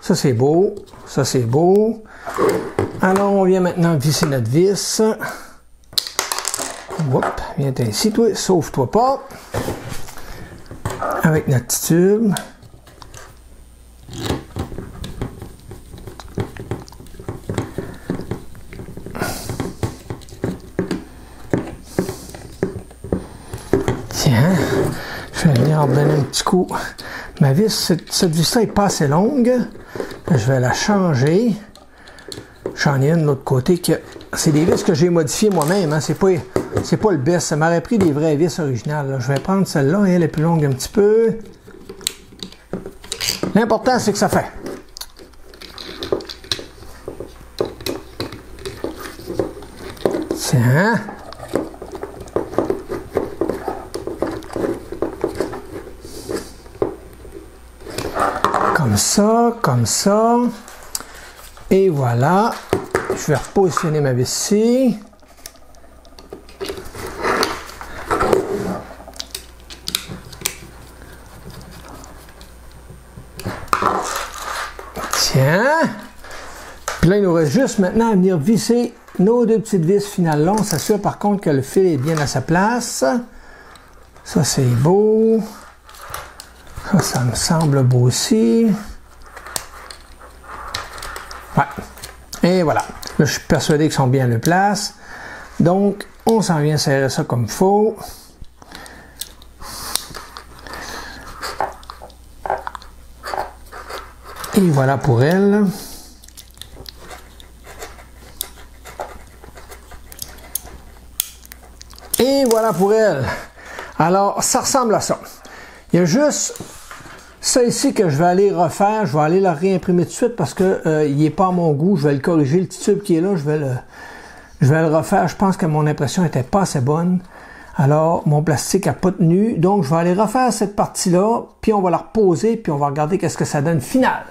Ça, c'est beau. Ça, c'est beau. Alors, on vient maintenant visser notre vis. Hop, viens ici, toi, sauve-toi pas. Avec notre tube. Tiens, je vais venir donner un petit coup. Ma vis, cette, cette vis-là est pas assez longue. Je vais la changer. J'en ai une de l'autre côté que c'est des vis que j'ai modifiées moi-même. Hein. C'est pas c'est pas le best. Ça m'aurait pris des vraies vis originales. Je vais prendre celle-là. Elle est plus longue un petit peu. L'important, c'est que ça fait. Tiens. Comme ça, comme ça. Et voilà. Je vais repositionner ma vessie. Tiens. Puis là, il nous reste juste maintenant à venir visser nos deux petites vis finales là. On s'assure par contre que le fil est bien à sa place. Ça, c'est beau. Ça, ça me semble beau aussi. Et voilà. Là, je suis persuadé qu'ils sont bien le place. Donc, on s'en vient serrer ça comme faut. Et voilà pour elle. Et voilà pour elle. Alors, ça ressemble à ça. Il y a juste ça ici que je vais aller refaire, je vais aller le réimprimer tout de suite parce que euh, il n'est pas à mon goût. Je vais le corriger, le petit tube qui est là, je vais le, je vais le refaire. Je pense que mon impression était pas assez bonne. Alors, mon plastique a pas tenu. Donc, je vais aller refaire cette partie-là, puis on va la reposer, puis on va regarder qu'est-ce que ça donne final.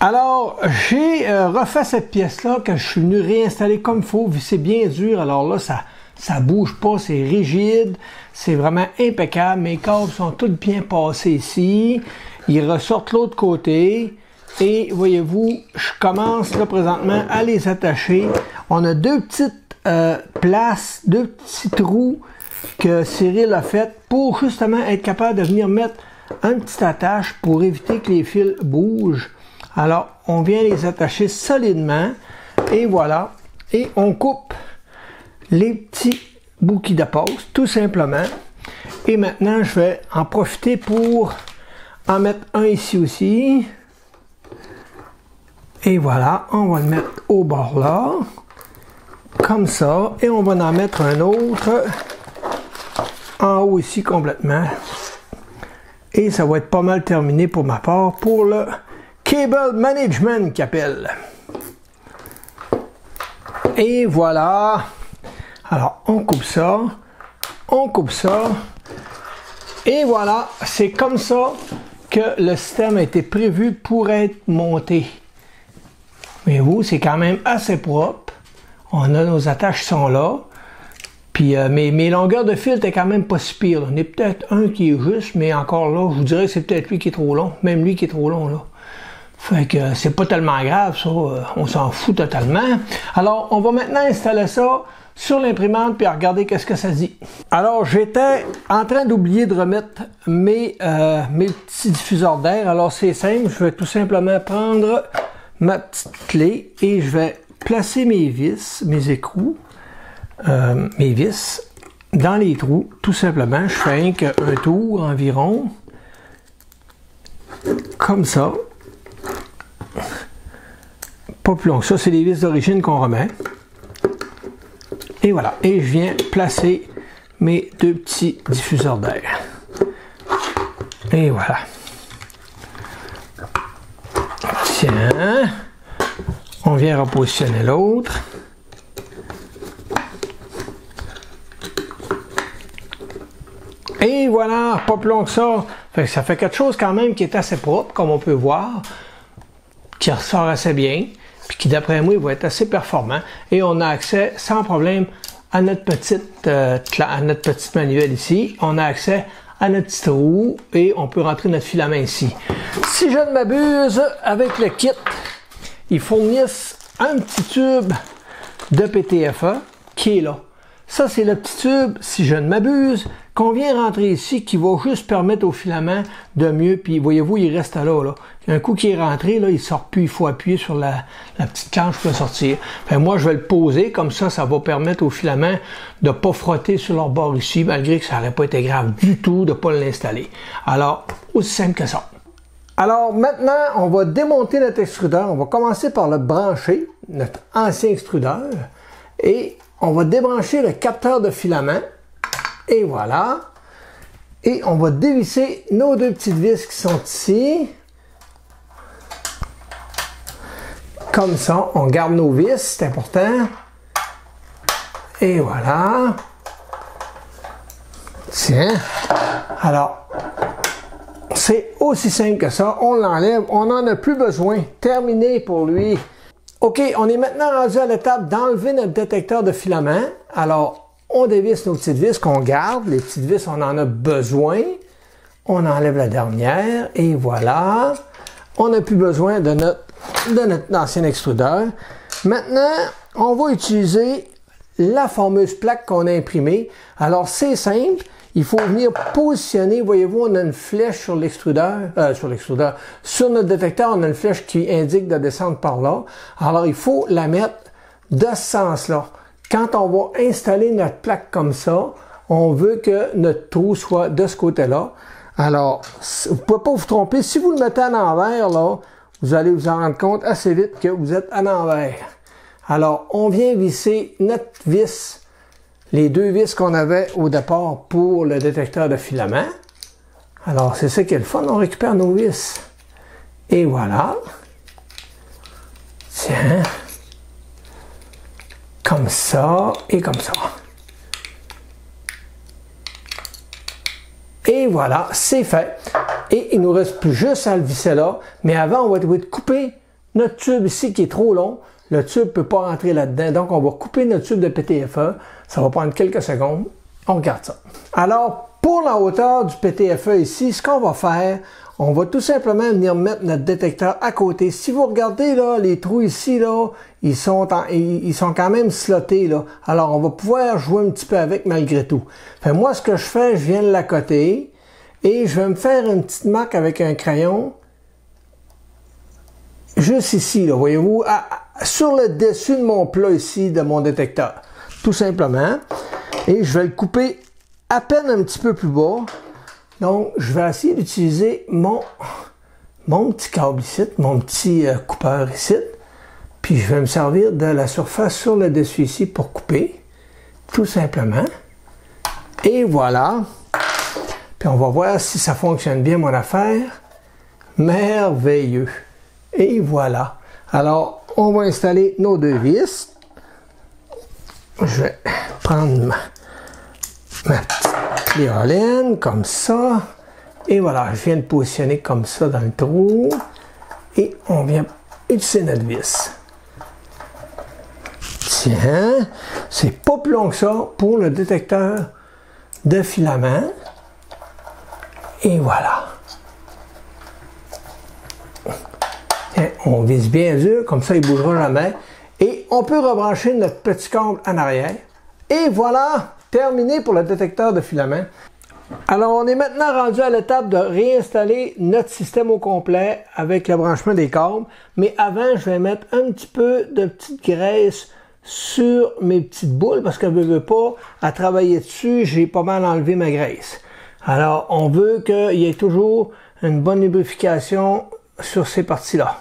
Alors, j'ai euh, refait cette pièce-là que je suis venu réinstaller comme il faut, vu c'est bien dur. Alors là, ça ça bouge pas, c'est rigide, c'est vraiment impeccable. Mes câbles sont tous bien passés ici. Ils ressortent l'autre côté. Et voyez-vous, je commence là présentement à les attacher. On a deux petites euh, places, deux petits trous que Cyril a fait pour justement être capable de venir mettre un petit attache pour éviter que les fils bougent. Alors, on vient les attacher solidement et voilà. Et on coupe les petits bouquets de poste, tout simplement. Et maintenant, je vais en profiter pour en mettre un ici aussi. Et voilà, on va le mettre au bord là. Comme ça. Et on va en mettre un autre en haut ici complètement. Et ça va être pas mal terminé pour ma part pour le cable management qu'appelle. Et voilà. Alors, on coupe ça. On coupe ça. Et voilà, c'est comme ça que le système a été prévu pour être monté. Mais vous, c'est quand même assez propre. On a nos attaches sont là. Puis euh, mes, longueurs de fil étaient quand même pas si en a peut-être un qui est juste, mais encore là, je vous dirais que c'est peut-être lui qui est trop long. Même lui qui est trop long là. Fait que euh, c'est pas tellement grave, ça. Euh, on s'en fout totalement. Alors, on va maintenant installer ça sur l'imprimante puis regarder qu'est-ce que ça dit. Alors, j'étais en train d'oublier de remettre mes, euh, mes petits diffuseurs d'air. Alors, c'est simple. Je vais tout simplement prendre ma petite clé et je vais placer mes vis, mes écrous, mes vis dans les trous. Tout simplement, je fais un tour environ. Comme ça. Pas plus long ça. C'est les vis d'origine qu'on remet. Et voilà. Et je viens placer mes deux petits diffuseurs d'air. Et voilà. Tiens. On vient repositionner l'autre. Et voilà, pas plus long que ça. ça fait quelque chose quand même qui est assez propre, comme on peut voir qui ressort assez bien, puis qui d'après moi va être assez performant. Et on a accès sans problème à notre petite, euh, à notre petite manuel ici. On a accès à notre petit trou et on peut rentrer notre filament ici. Si je ne m'abuse, avec le kit, ils fournissent un petit tube de PTFA qui est là. Ça, c'est le petit tube, si je ne m'abuse, qu'on vient rentrer ici, qui va juste permettre au filament de mieux, puis voyez-vous, il reste là, là. Un coup qui est rentré, là, il sort plus, il faut appuyer sur la, petite planche pour sortir. moi, je vais le poser, comme ça, ça va permettre au filament de pas frotter sur leur bord ici, malgré que ça n'aurait pas été grave du tout de pas l'installer. Alors, aussi simple que ça. Alors maintenant, on va démonter notre extrudeur. On va commencer par le brancher, notre ancien extrudeur. Et on va débrancher le capteur de filament. Et voilà. Et on va dévisser nos deux petites vis qui sont ici. Comme ça, on garde nos vis, c'est important. Et voilà. Tiens. Alors, c'est aussi simple que ça. On l'enlève. On n'en a plus besoin. Terminé pour lui. OK, on est maintenant rendu à l'étape d'enlever notre détecteur de filament. Alors, on dévisse nos petites vis qu'on garde. Les petites vis, on en a besoin. On enlève la dernière et voilà. On n'a plus besoin de notre, de notre ancien extrudeur. Maintenant, on va utiliser la fameuse plaque qu'on a imprimée. Alors, c'est simple. Il faut venir positionner, voyez-vous, on a une flèche sur l'extrudeur, euh, sur l'extrudeur, sur notre détecteur, on a une flèche qui indique de descendre par là. Alors, il faut la mettre de ce sens-là. Quand on va installer notre plaque comme ça, on veut que notre trou soit de ce côté-là. Alors, vous ne pouvez pas vous tromper. Si vous le mettez à l'envers, là, vous allez vous en rendre compte assez vite que vous êtes à l'envers. Alors, on vient visser notre vis les deux vis qu'on avait au départ pour le détecteur de filament. Alors, c'est ça qui est le fun, on récupère nos vis. Et voilà. Tiens. Comme ça et comme ça. Et voilà, c'est fait. Et il nous reste plus juste à le visser là. Mais avant, on va couper notre tube ici qui est trop long le tube peut pas rentrer là-dedans. Donc, on va couper notre tube de PTFE. Ça va prendre quelques secondes. On regarde ça. Alors, pour la hauteur du PTFE ici, ce qu'on va faire, on va tout simplement venir mettre notre détecteur à côté. Si vous regardez là, les trous ici, là, ils sont, ils sont quand même slotés. Là. Alors, on va pouvoir jouer un petit peu avec malgré tout. Moi, ce que je fais, je viens de la côté et je vais me faire une petite marque avec un crayon. Juste ici, là, voyez-vous, sur le dessus de mon plat ici, de mon détecteur. Tout simplement. Et je vais le couper à peine un petit peu plus bas. Donc, je vais essayer d'utiliser mon, mon petit câble ici, mon petit euh, coupeur ici. Puis je vais me servir de la surface sur le dessus ici pour couper, tout simplement. Et voilà. Puis on va voir si ça fonctionne bien mon affaire. Merveilleux. Et voilà. Alors, on va installer nos deux vis. Je vais prendre ma, petite comme ça. Et voilà, je viens de positionner comme ça dans le trou. Et on vient utiliser notre vis. Tiens, c'est pas plus long que ça pour le détecteur de filament. Et voilà. on vise bien dur, comme ça il ne bougera jamais. Et on peut rebrancher notre petit câble en arrière. Et voilà, terminé pour le détecteur de filament. Alors, on est maintenant rendu à l'étape de réinstaller notre système au complet avec le branchement des câbles. Mais avant, je vais mettre un petit peu de petite graisse sur mes petites boules parce que je ne veux pas, à travailler dessus, j'ai pas mal enlevé ma graisse. Alors, on veut qu'il y ait toujours une bonne lubrification sur ces parties-là.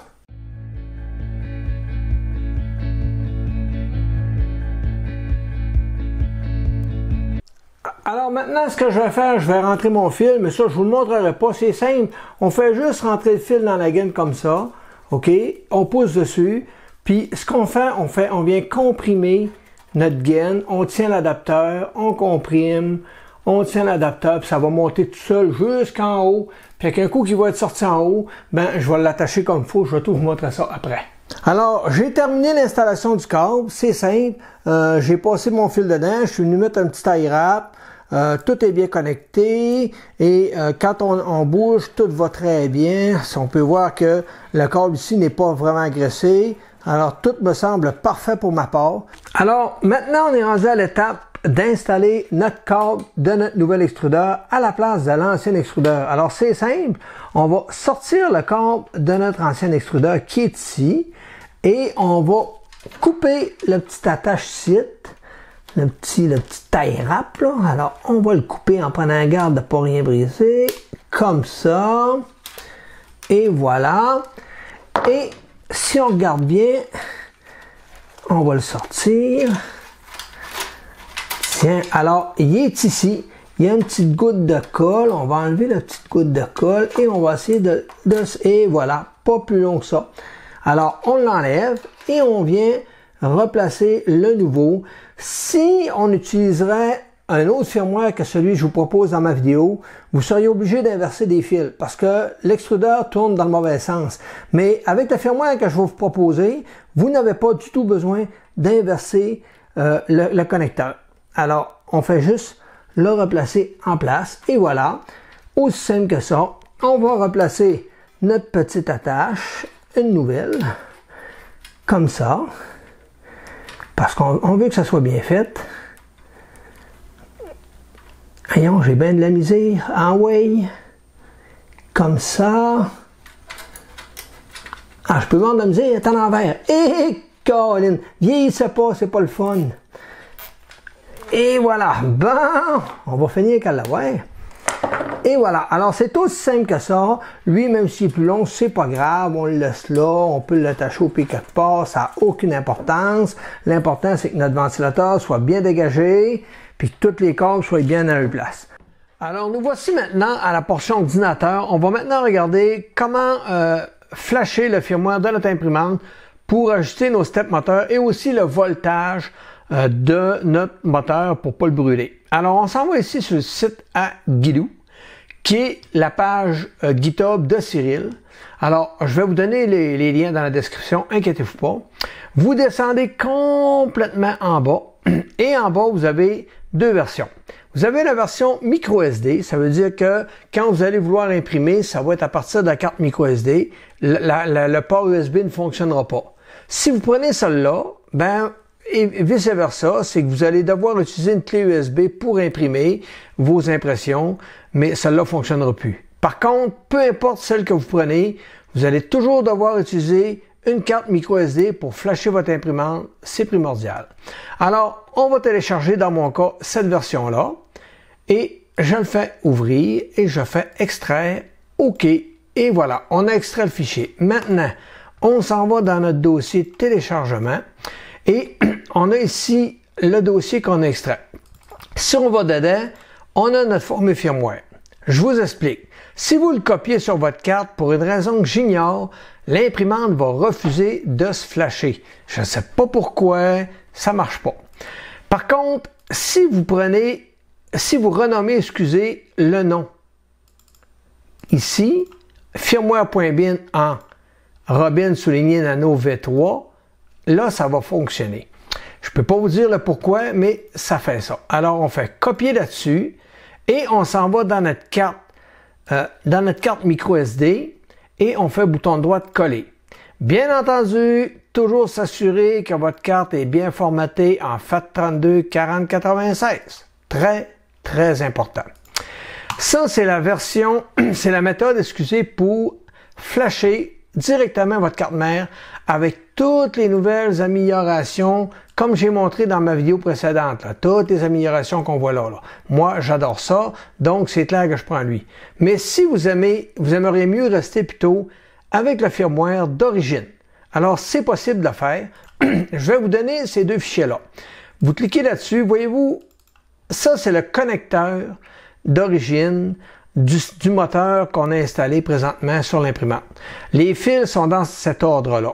Alors maintenant, ce que je vais faire, je vais rentrer mon fil, mais ça, je vous le montrerai pas. C'est simple. On fait juste rentrer le fil dans la gaine comme ça. OK? On pousse dessus. Puis ce qu'on fait, on fait, on vient comprimer notre gaine. On tient l'adapteur, on comprime, on tient l'adapteur, puis ça va monter tout seul jusqu'en haut. Puis avec un coup qui va être sorti en haut, ben je vais l'attacher comme il faut. Je vais tout vous montrer ça après. Alors, j'ai terminé l'installation du câble. C'est simple. Euh, j'ai passé mon fil dedans. Je suis venu mettre un petit tie wrap. Euh, tout est bien connecté et euh, quand on, bouge, tout va très bien. On peut voir que le câble ici n'est pas vraiment agressé. Alors, tout me semble parfait pour ma part. Alors, maintenant, on est rendu à l'étape d'installer notre câble de notre nouvel extrudeur à la place de l'ancien extrudeur. Alors, c'est simple. On va sortir le câble de notre ancien extrudeur qui est ici et on va couper le petit attache site le petit, le petit taille rap. Alors, on va le couper en prenant garde de ne pas rien briser. Comme ça. Et voilà. Et si on regarde bien, on va le sortir. Tiens, alors, il est ici. Il y a une petite goutte de colle. On va enlever la petite goutte de colle et on va essayer de, de et voilà, pas plus long que ça. Alors, on l'enlève et on vient replacer le nouveau. Si on utiliserait un autre firmware que celui que je vous propose dans ma vidéo, vous seriez obligé d'inverser des fils parce que l'extrudeur tourne dans le mauvais sens. Mais avec le firmware que je vais vous proposer, vous n'avez pas du tout besoin d'inverser euh, le, le connecteur. Alors, on fait juste le replacer en place et voilà, aussi simple que ça. On va replacer notre petite attache, une nouvelle, comme ça. Parce qu'on veut que ça soit bien fait. Voyons, j'ai bien de la misère. En way. Comme ça. Ah, je peux vendre de la misère, est en envers. Hé, Colin, vieillissez pas, c'est pas le fun. Et voilà. Bon, on va finir qu'à l'avoir. Et voilà. Alors, c'est aussi simple que ça. Lui, même s'il est plus long, c'est pas grave. On le laisse là. On peut l'attacher au pied quelque part. Ça n'a aucune importance. L'important, c'est que notre ventilateur soit bien dégagé puis que toutes les câbles soient bien à leur place. Alors, nous voici maintenant à la portion ordinateur. On va maintenant regarder comment euh, flasher le firmware de notre imprimante pour ajuster nos step moteurs et aussi le voltage euh, de notre moteur pour pas le brûler. Alors, on s'en va ici sur le site à Guidou qui est la page euh, GitHub de Cyril. Alors, je vais vous donner les, liens dans la description, inquiétez-vous pas. Vous descendez complètement en bas *clears throat* et en bas, vous avez deux versions. Vous avez la version micro SD, ça veut dire que quand vous allez vouloir imprimer, ça va être à partir de la carte micro SD. le port USB ne fonctionnera pas. Si vous prenez celle-là, ben et vice-versa, c'est que vous allez devoir utiliser une clé USB pour imprimer vos impressions, mais celle-là ne fonctionnera plus. Par contre, peu importe celle que vous prenez, vous allez toujours devoir utiliser une carte micro SD pour flasher votre imprimante, c'est primordial. Alors, on va télécharger dans mon cas cette version-là et je le fais ouvrir et je fais extraire. OK. Et voilà, on a extrait le fichier. Maintenant, on s'en va dans notre dossier téléchargement et *clears throat* on a ici le dossier qu'on extrait. Si on va dedans, on a notre formule firmware. Je vous explique. Si vous le copiez sur votre carte pour une raison que j'ignore, l'imprimante va refuser de se flasher. Je ne sais pas pourquoi, ça marche pas. Par contre, si vous prenez, si vous renommez, excusez, le nom, ici, firmware.bin en Robin souligné Nano V3, là, ça va fonctionner. Je peux pas vous dire le pourquoi, mais ça fait ça. Alors, on fait copier là-dessus et on s'en va dans notre carte, euh, dans notre carte micro SD et on fait bouton droit de coller. Bien entendu, toujours s'assurer que votre carte est bien formatée en FAT32 4096. Très, très important. Ça, c'est la version, *clears throat* c'est la méthode, excusez, pour flasher directement votre carte mère avec toutes les nouvelles améliorations, comme j'ai montré dans ma vidéo précédente, toutes les améliorations qu'on voit là, Moi, j'adore ça, donc c'est clair que je prends lui. Mais si vous aimez, vous aimeriez mieux rester plutôt avec le firmware d'origine. Alors, c'est possible de le faire. *clears throat* je vais vous donner ces deux fichiers-là. Vous cliquez là-dessus, voyez-vous, ça c'est le connecteur d'origine du, moteur qu'on a installé présentement sur l'imprimante. Les fils sont dans cet ordre-là.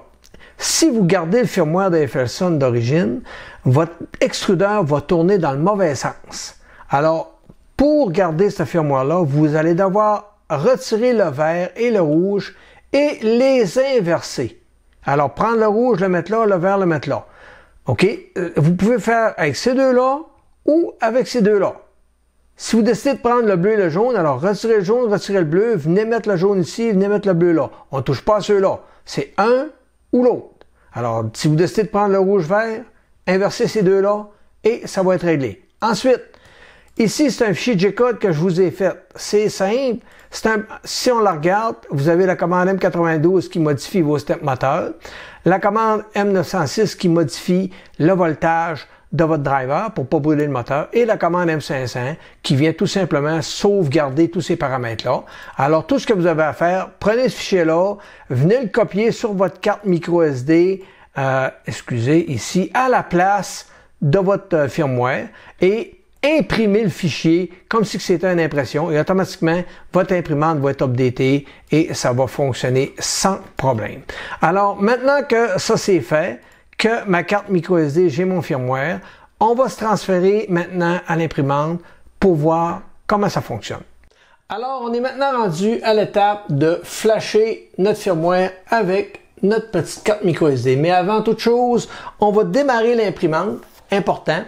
Si vous gardez le firmware de d'origine, votre extrudeur va tourner dans le mauvais sens. Alors, pour garder ce firmware-là, vous allez devoir retirer le vert et le rouge et les inverser. Alors, prendre le rouge, le mettre là, le vert, le mettre là. OK? Euh, vous pouvez faire avec ces deux-là ou avec ces deux-là. Si vous décidez de prendre le bleu et le jaune, alors retirez le jaune, retirez le bleu, venez mettre le jaune ici, venez mettre le bleu là. On ne touche pas à ceux-là. C'est un ou l'autre. Alors, si vous décidez de prendre le rouge-vert, inversez ces deux-là et ça va être réglé. Ensuite, ici, c'est un fichier G-code que je vous ai fait. C'est simple. si on la regarde, vous avez la commande M92 qui modifie vos steps moteurs, la commande M906 qui modifie le voltage, de votre driver pour pas brûler le moteur et la commande M500 qui vient tout simplement sauvegarder tous ces paramètres-là. Alors, tout ce que vous avez à faire, prenez ce fichier-là, venez le copier sur votre carte micro SD, euh, excusez, ici, à la place de votre euh, firmware et imprimez le fichier comme si c'était une impression et automatiquement, votre imprimante va être updatée et ça va fonctionner sans problème. Alors, maintenant que ça c'est fait, que ma carte microSD, j'ai mon firmware. On va se transférer maintenant à l'imprimante pour voir comment ça fonctionne. Alors, on est maintenant rendu à l'étape de flasher notre firmware avec notre petite carte microSD. Mais avant toute chose, on va démarrer l'imprimante, important,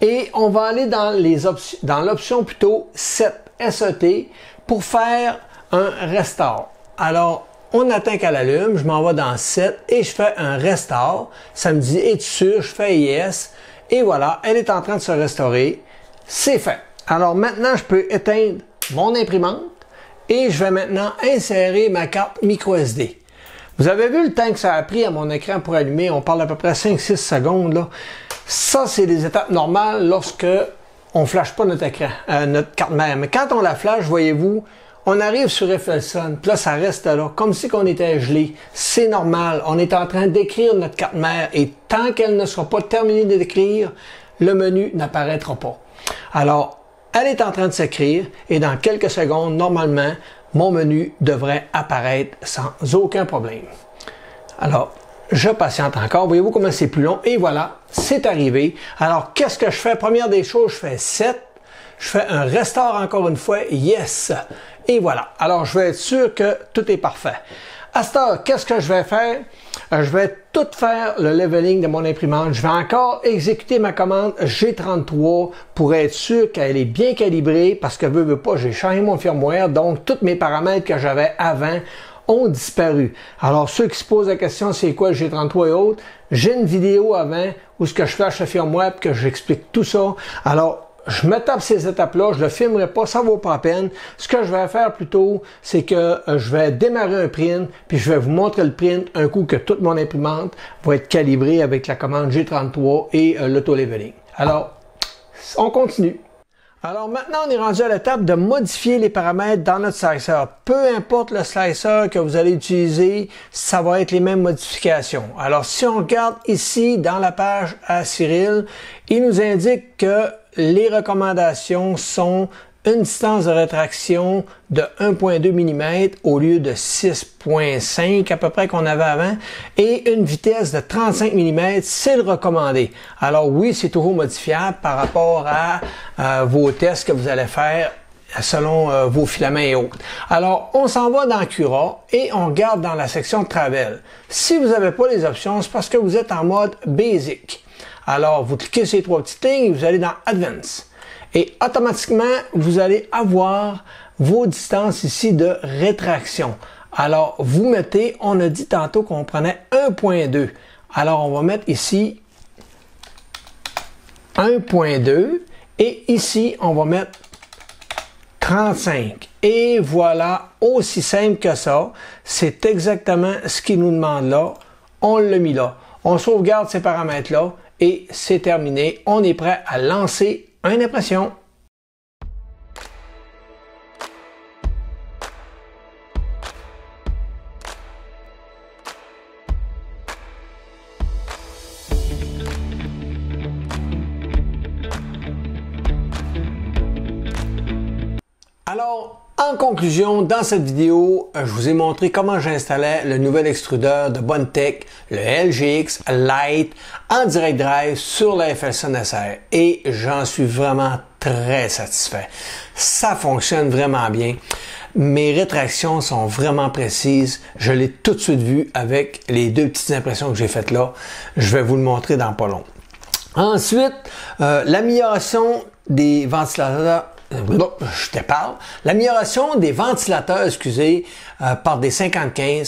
et on va aller dans les dans l'option plutôt 7 SET pour faire un restart. Alors, on attend qu'elle allume, je m'en vais dans 7 et je fais un restart. Ça me dit es-tu sûr? Je fais yes. Et voilà, elle est en train de se restaurer. C'est fait. Alors maintenant, je peux éteindre mon imprimante et je vais maintenant insérer ma carte micro SD. Vous avez vu le temps que ça a pris à mon écran pour allumer? On parle à peu près 5-6 secondes. Là. Ça, c'est des étapes normales lorsque on flash pas notre écran, euh, notre carte mère. Mais quand on la flash, voyez-vous, on arrive sur FLSON, puis là, ça reste là, comme si on était gelé. C'est normal. On est en train d'écrire notre carte mère et tant qu'elle ne sera pas terminée d'écrire, le menu n'apparaîtra pas. Alors, elle est en train de s'écrire et dans quelques secondes, normalement, mon menu devrait apparaître sans aucun problème. Alors, je patiente encore. Voyez-vous comment c'est plus long? Et voilà, c'est arrivé. Alors, qu'est-ce que je fais? Première des choses, je fais 7. Je fais un restart encore une fois. Yes. Et voilà. Alors, je vais être sûr que tout est parfait. À ce temps, qu'est-ce que je vais faire? Euh, je vais tout faire le leveling de mon imprimante. Je vais encore exécuter ma commande G33 pour être sûr qu'elle est bien calibrée parce que veux, veux pas, j'ai changé mon firmware, donc tous mes paramètres que j'avais avant ont disparu. Alors, ceux qui se posent la question, c'est quoi le G33 et autres, j'ai une vidéo avant où ce que je flash le firmware que j'explique tout ça. Alors, je me tape ces étapes-là, je le filmerai pas, ça vaut pas la peine. Ce que je vais faire plutôt, c'est que euh, je vais démarrer un print, puis je vais vous montrer le print un coup que toute mon imprimante va être calibrée avec la commande G33 et euh, l'auto-leveling. Alors, on continue. Alors maintenant, on est rendu à l'étape de modifier les paramètres dans notre slicer. Peu importe le slicer que vous allez utiliser, ça va être les mêmes modifications. Alors si on regarde ici dans la page à Cyril, il nous indique que les recommandations sont une distance de rétraction de 1.2 mm au lieu de 6.5 à peu près qu'on avait avant et une vitesse de 35 mm, c'est le recommandé. Alors oui, c'est toujours modifiable par rapport à euh, vos tests que vous allez faire selon euh, vos filaments et autres. Alors, on s'en va dans Cura et on regarde dans la section Travel. Si vous n'avez pas les options, c'est parce que vous êtes en mode Basic. Alors, vous cliquez sur les trois petites lignes vous allez dans Advance et automatiquement, vous allez avoir vos distances ici de rétraction. Alors, vous mettez, on a dit tantôt qu'on prenait 1.2. Alors, on va mettre ici 1.2 et ici, on va mettre 35. Et voilà, aussi simple que ça. C'est exactement ce qu'il nous demande là. On l'a mis là. On sauvegarde ces paramètres-là et c'est terminé. On est prêt à lancer une impression. En conclusion, dans cette vidéo, euh, je vous ai montré comment j'installais le nouvel extrudeur de Bontech, le LGX Lite, en direct drive sur la FLC SR et j'en suis vraiment très satisfait. Ça fonctionne vraiment bien. Mes rétractions sont vraiment précises. Je l'ai tout de suite vu avec les deux petites impressions que j'ai faites là. Je vais vous le montrer dans pas long. Ensuite, euh, l'amélioration des ventilateurs je te parle. L'amélioration des ventilateurs, excusez, euh, par des 55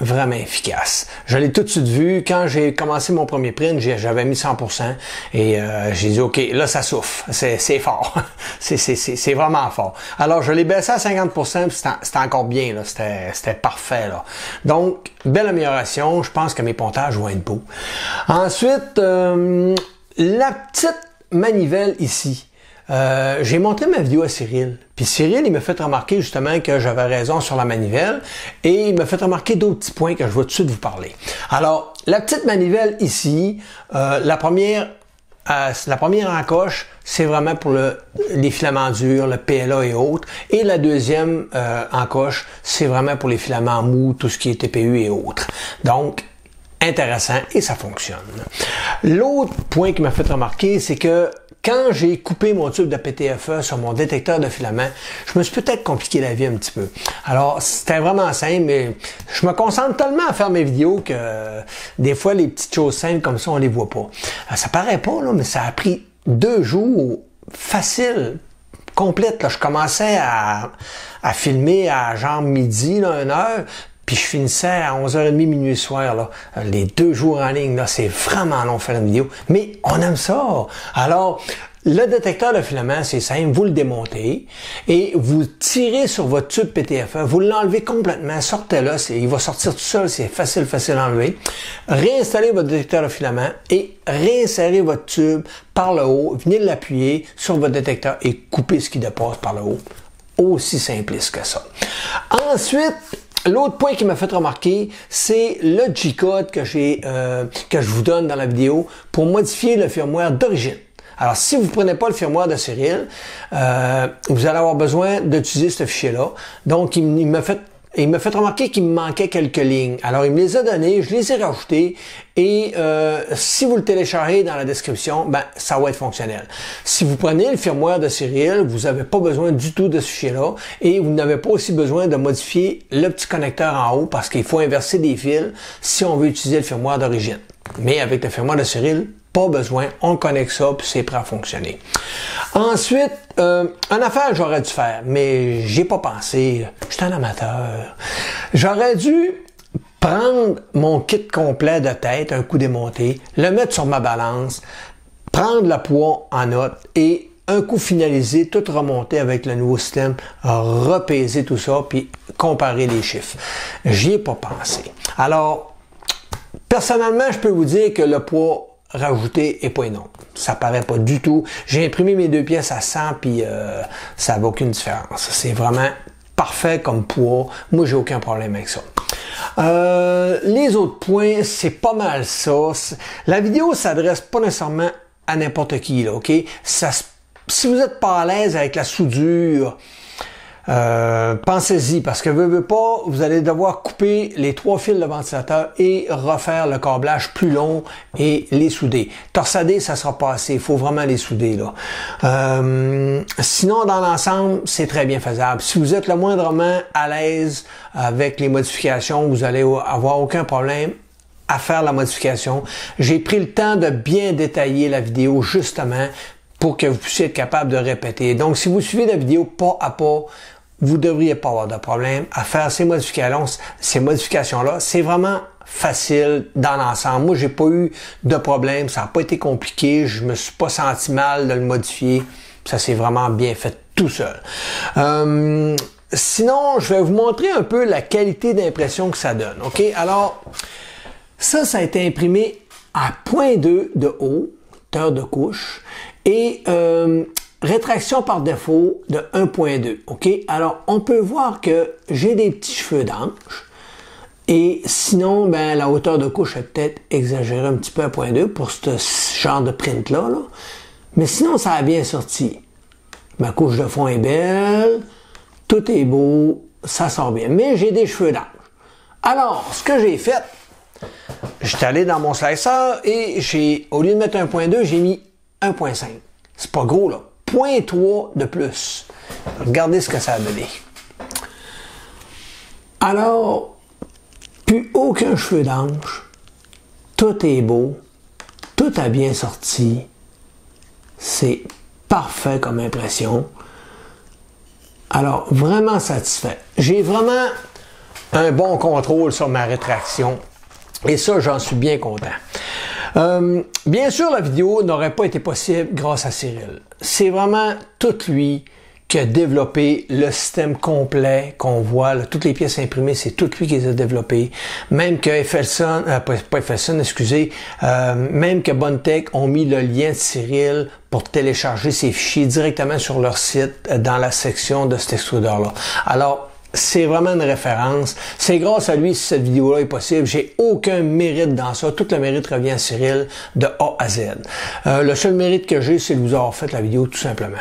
vraiment efficace. Je l'ai tout de suite vu quand j'ai commencé mon premier print, j'avais mis 100% et euh, j'ai dit OK, là ça souffle, c'est fort, *laughs* c'est vraiment fort. Alors je l'ai baissé à 50%, c'était encore bien c'était parfait là. Donc belle amélioration, je pense que mes pontages vont être beaux. Ensuite, euh, la petite manivelle ici. Euh, j'ai montré ma vidéo à Cyril. Puis Cyril, il m'a fait remarquer justement que j'avais raison sur la manivelle et il m'a fait remarquer d'autres petits points que je vais tout de suite vous parler. Alors, la petite manivelle ici, euh, la première euh, la première encoche, c'est vraiment pour le, les filaments durs, le PLA et autres. Et la deuxième encoche, c'est vraiment pour les filaments mous, tout ce qui est TPU et autres. Donc, intéressant et ça fonctionne. L'autre point qui m'a fait remarquer, c'est que quand j'ai coupé mon tube de PTFE sur mon détecteur de filament, je me suis peut-être compliqué la vie un petit peu. Alors, c'était vraiment simple, mais je me concentre tellement à faire mes vidéos que des fois, les petites choses simples comme ça, on les voit pas. Euh, ça paraît pas, là, mais ça a pris deux jours facile complète. Je commençais à, filmer à genre midi, une heure, puis je finissais à 11h30 minuit soir là, les deux jours en ligne c'est vraiment long faire une vidéo, mais on aime ça. Alors le détecteur de filament, c'est simple, vous le démontez et vous tirez sur votre tube PTFE, vous l'enlevez complètement, sortez-le, il va sortir tout seul, c'est facile, facile à enlever. Réinstallez votre détecteur de filament et réinsérez votre tube par le haut, venez l'appuyer sur votre détecteur et coupez ce qui dépasse par le haut. Aussi simpliste que ça. Ensuite, L'autre point qui m'a fait remarquer, c'est le G-code euh, que je vous donne dans la vidéo pour modifier le firmware d'origine. Alors, si vous ne prenez pas le firmware de Cyril, euh, vous allez avoir besoin d'utiliser ce fichier-là. Donc, il, il m'a fait il m'a fait remarquer qu'il me manquait quelques lignes. Alors, il me les a données, je les ai rajoutées et euh, si vous le téléchargez dans la description, ben, ça va être fonctionnel. Si vous prenez le firmware de Cyril, vous n'avez pas besoin du tout de ce fichier-là et vous n'avez pas aussi besoin de modifier le petit connecteur en haut parce qu'il faut inverser des fils si on veut utiliser le firmware d'origine. Mais avec le firmware de Cyril, pas besoin, on connecte ça, puis c'est prêt à fonctionner. Ensuite, euh, une affaire j'aurais dû faire, mais j'ai pas pensé. J'étais un amateur. J'aurais dû prendre mon kit complet de tête, un coup démonté, le mettre sur ma balance, prendre le poids en note et un coup finalisé, tout remonter avec le nouveau système, repaiser tout ça, puis comparer les chiffres. J'y ai pas pensé. Alors, personnellement, je peux vous dire que le poids rajouté et pas énorme. Ça paraît pas du tout. J'ai imprimé mes deux pièces à 100 puis euh, ça n'a aucune différence. C'est vraiment parfait comme poids. Moi, j'ai aucun problème avec ça. Euh, les autres points, c'est pas mal ça. La vidéo s'adresse pas nécessairement à n'importe qui, là, OK? Ça, si vous êtes pas à l'aise avec la soudure, euh, pensez-y parce que veux, pas, vous allez devoir couper les trois fils de ventilateur et refaire le câblage plus long et les souder. Torsader, ça sera pas assez. Il faut vraiment les souder là. Euh, sinon, dans l'ensemble, c'est très bien faisable. Si vous êtes le moindrement à l'aise avec les modifications, vous allez avoir aucun problème à faire la modification. J'ai pris le temps de bien détailler la vidéo justement pour que vous puissiez être capable de répéter. Donc, si vous suivez la vidéo pas à pas, vous devriez pas avoir de problème à faire ces modifications, ces modifications-là. C'est vraiment facile dans l'ensemble. Moi, j'ai pas eu de problème. Ça n'a pas été compliqué. Je me suis pas senti mal de le modifier. Ça s'est vraiment bien fait tout seul. Euh, sinon, je vais vous montrer un peu la qualité d'impression que ça donne. OK? Alors, ça, ça a été imprimé à 0.2 de haut, hauteur de couche. Et euh, rétraction par défaut de 1.2. OK? Alors, on peut voir que j'ai des petits cheveux d'ange. Et sinon, ben, la hauteur de couche est peut-être exagérée un petit peu à 1.2 pour ce genre de print-là. Mais sinon, ça a bien sorti. Ma couche de fond est belle. Tout est beau. Ça sort bien. Mais j'ai des cheveux d'ange. Alors, ce que j'ai fait, j'étais allé dans mon slicer et j'ai, au lieu de mettre 1.2, j'ai mis 1.5. C'est pas gros, là. 0.3 de plus. Regardez ce que ça a donné. Alors, plus aucun cheveu d'ange. Tout est beau. Tout a bien sorti. C'est parfait comme impression. Alors, vraiment satisfait. J'ai vraiment un bon contrôle sur ma rétraction. Et ça, j'en suis bien content. Euh, bien sûr, la vidéo n'aurait pas été possible grâce à Cyril. C'est vraiment tout lui qui a développé le système complet qu'on voit, toutes les pièces imprimées, c'est tout lui qui les a développées. Même que Effelson, euh, pas, excusez, euh, même que Bontech ont mis le lien de Cyril pour télécharger ces fichiers directement sur leur site dans la section de cet extrudeur-là. Alors, c'est vraiment une référence. C'est grâce à lui si cette vidéo-là est possible. J'ai aucun mérite dans ça. Tout le mérite revient à Cyril de A à Z. Euh, le seul mérite que j'ai, c'est de vous avoir fait la vidéo tout simplement.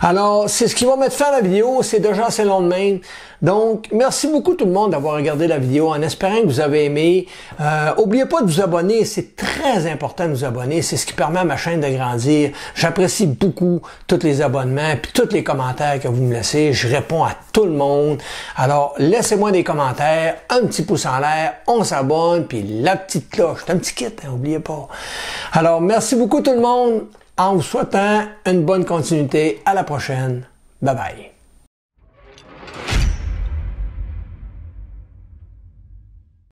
Alors, c'est ce qui va mettre fin à la vidéo. C'est déjà assez long de même. Donc, merci beaucoup tout le monde d'avoir regardé la vidéo en espérant que vous avez aimé. Euh, oubliez pas de vous abonner, c'est très important de vous abonner, c'est ce qui permet à ma chaîne de grandir. J'apprécie beaucoup tous les abonnements puis tous les commentaires que vous me laissez. Je réponds à tout le monde. Alors, laissez-moi des commentaires, un petit pouce en l'air, on s'abonne, puis la petite cloche. Un petit kit, hein, pas. Alors, merci beaucoup tout le monde en vous souhaitant une bonne continuité. À la prochaine. Bye bye.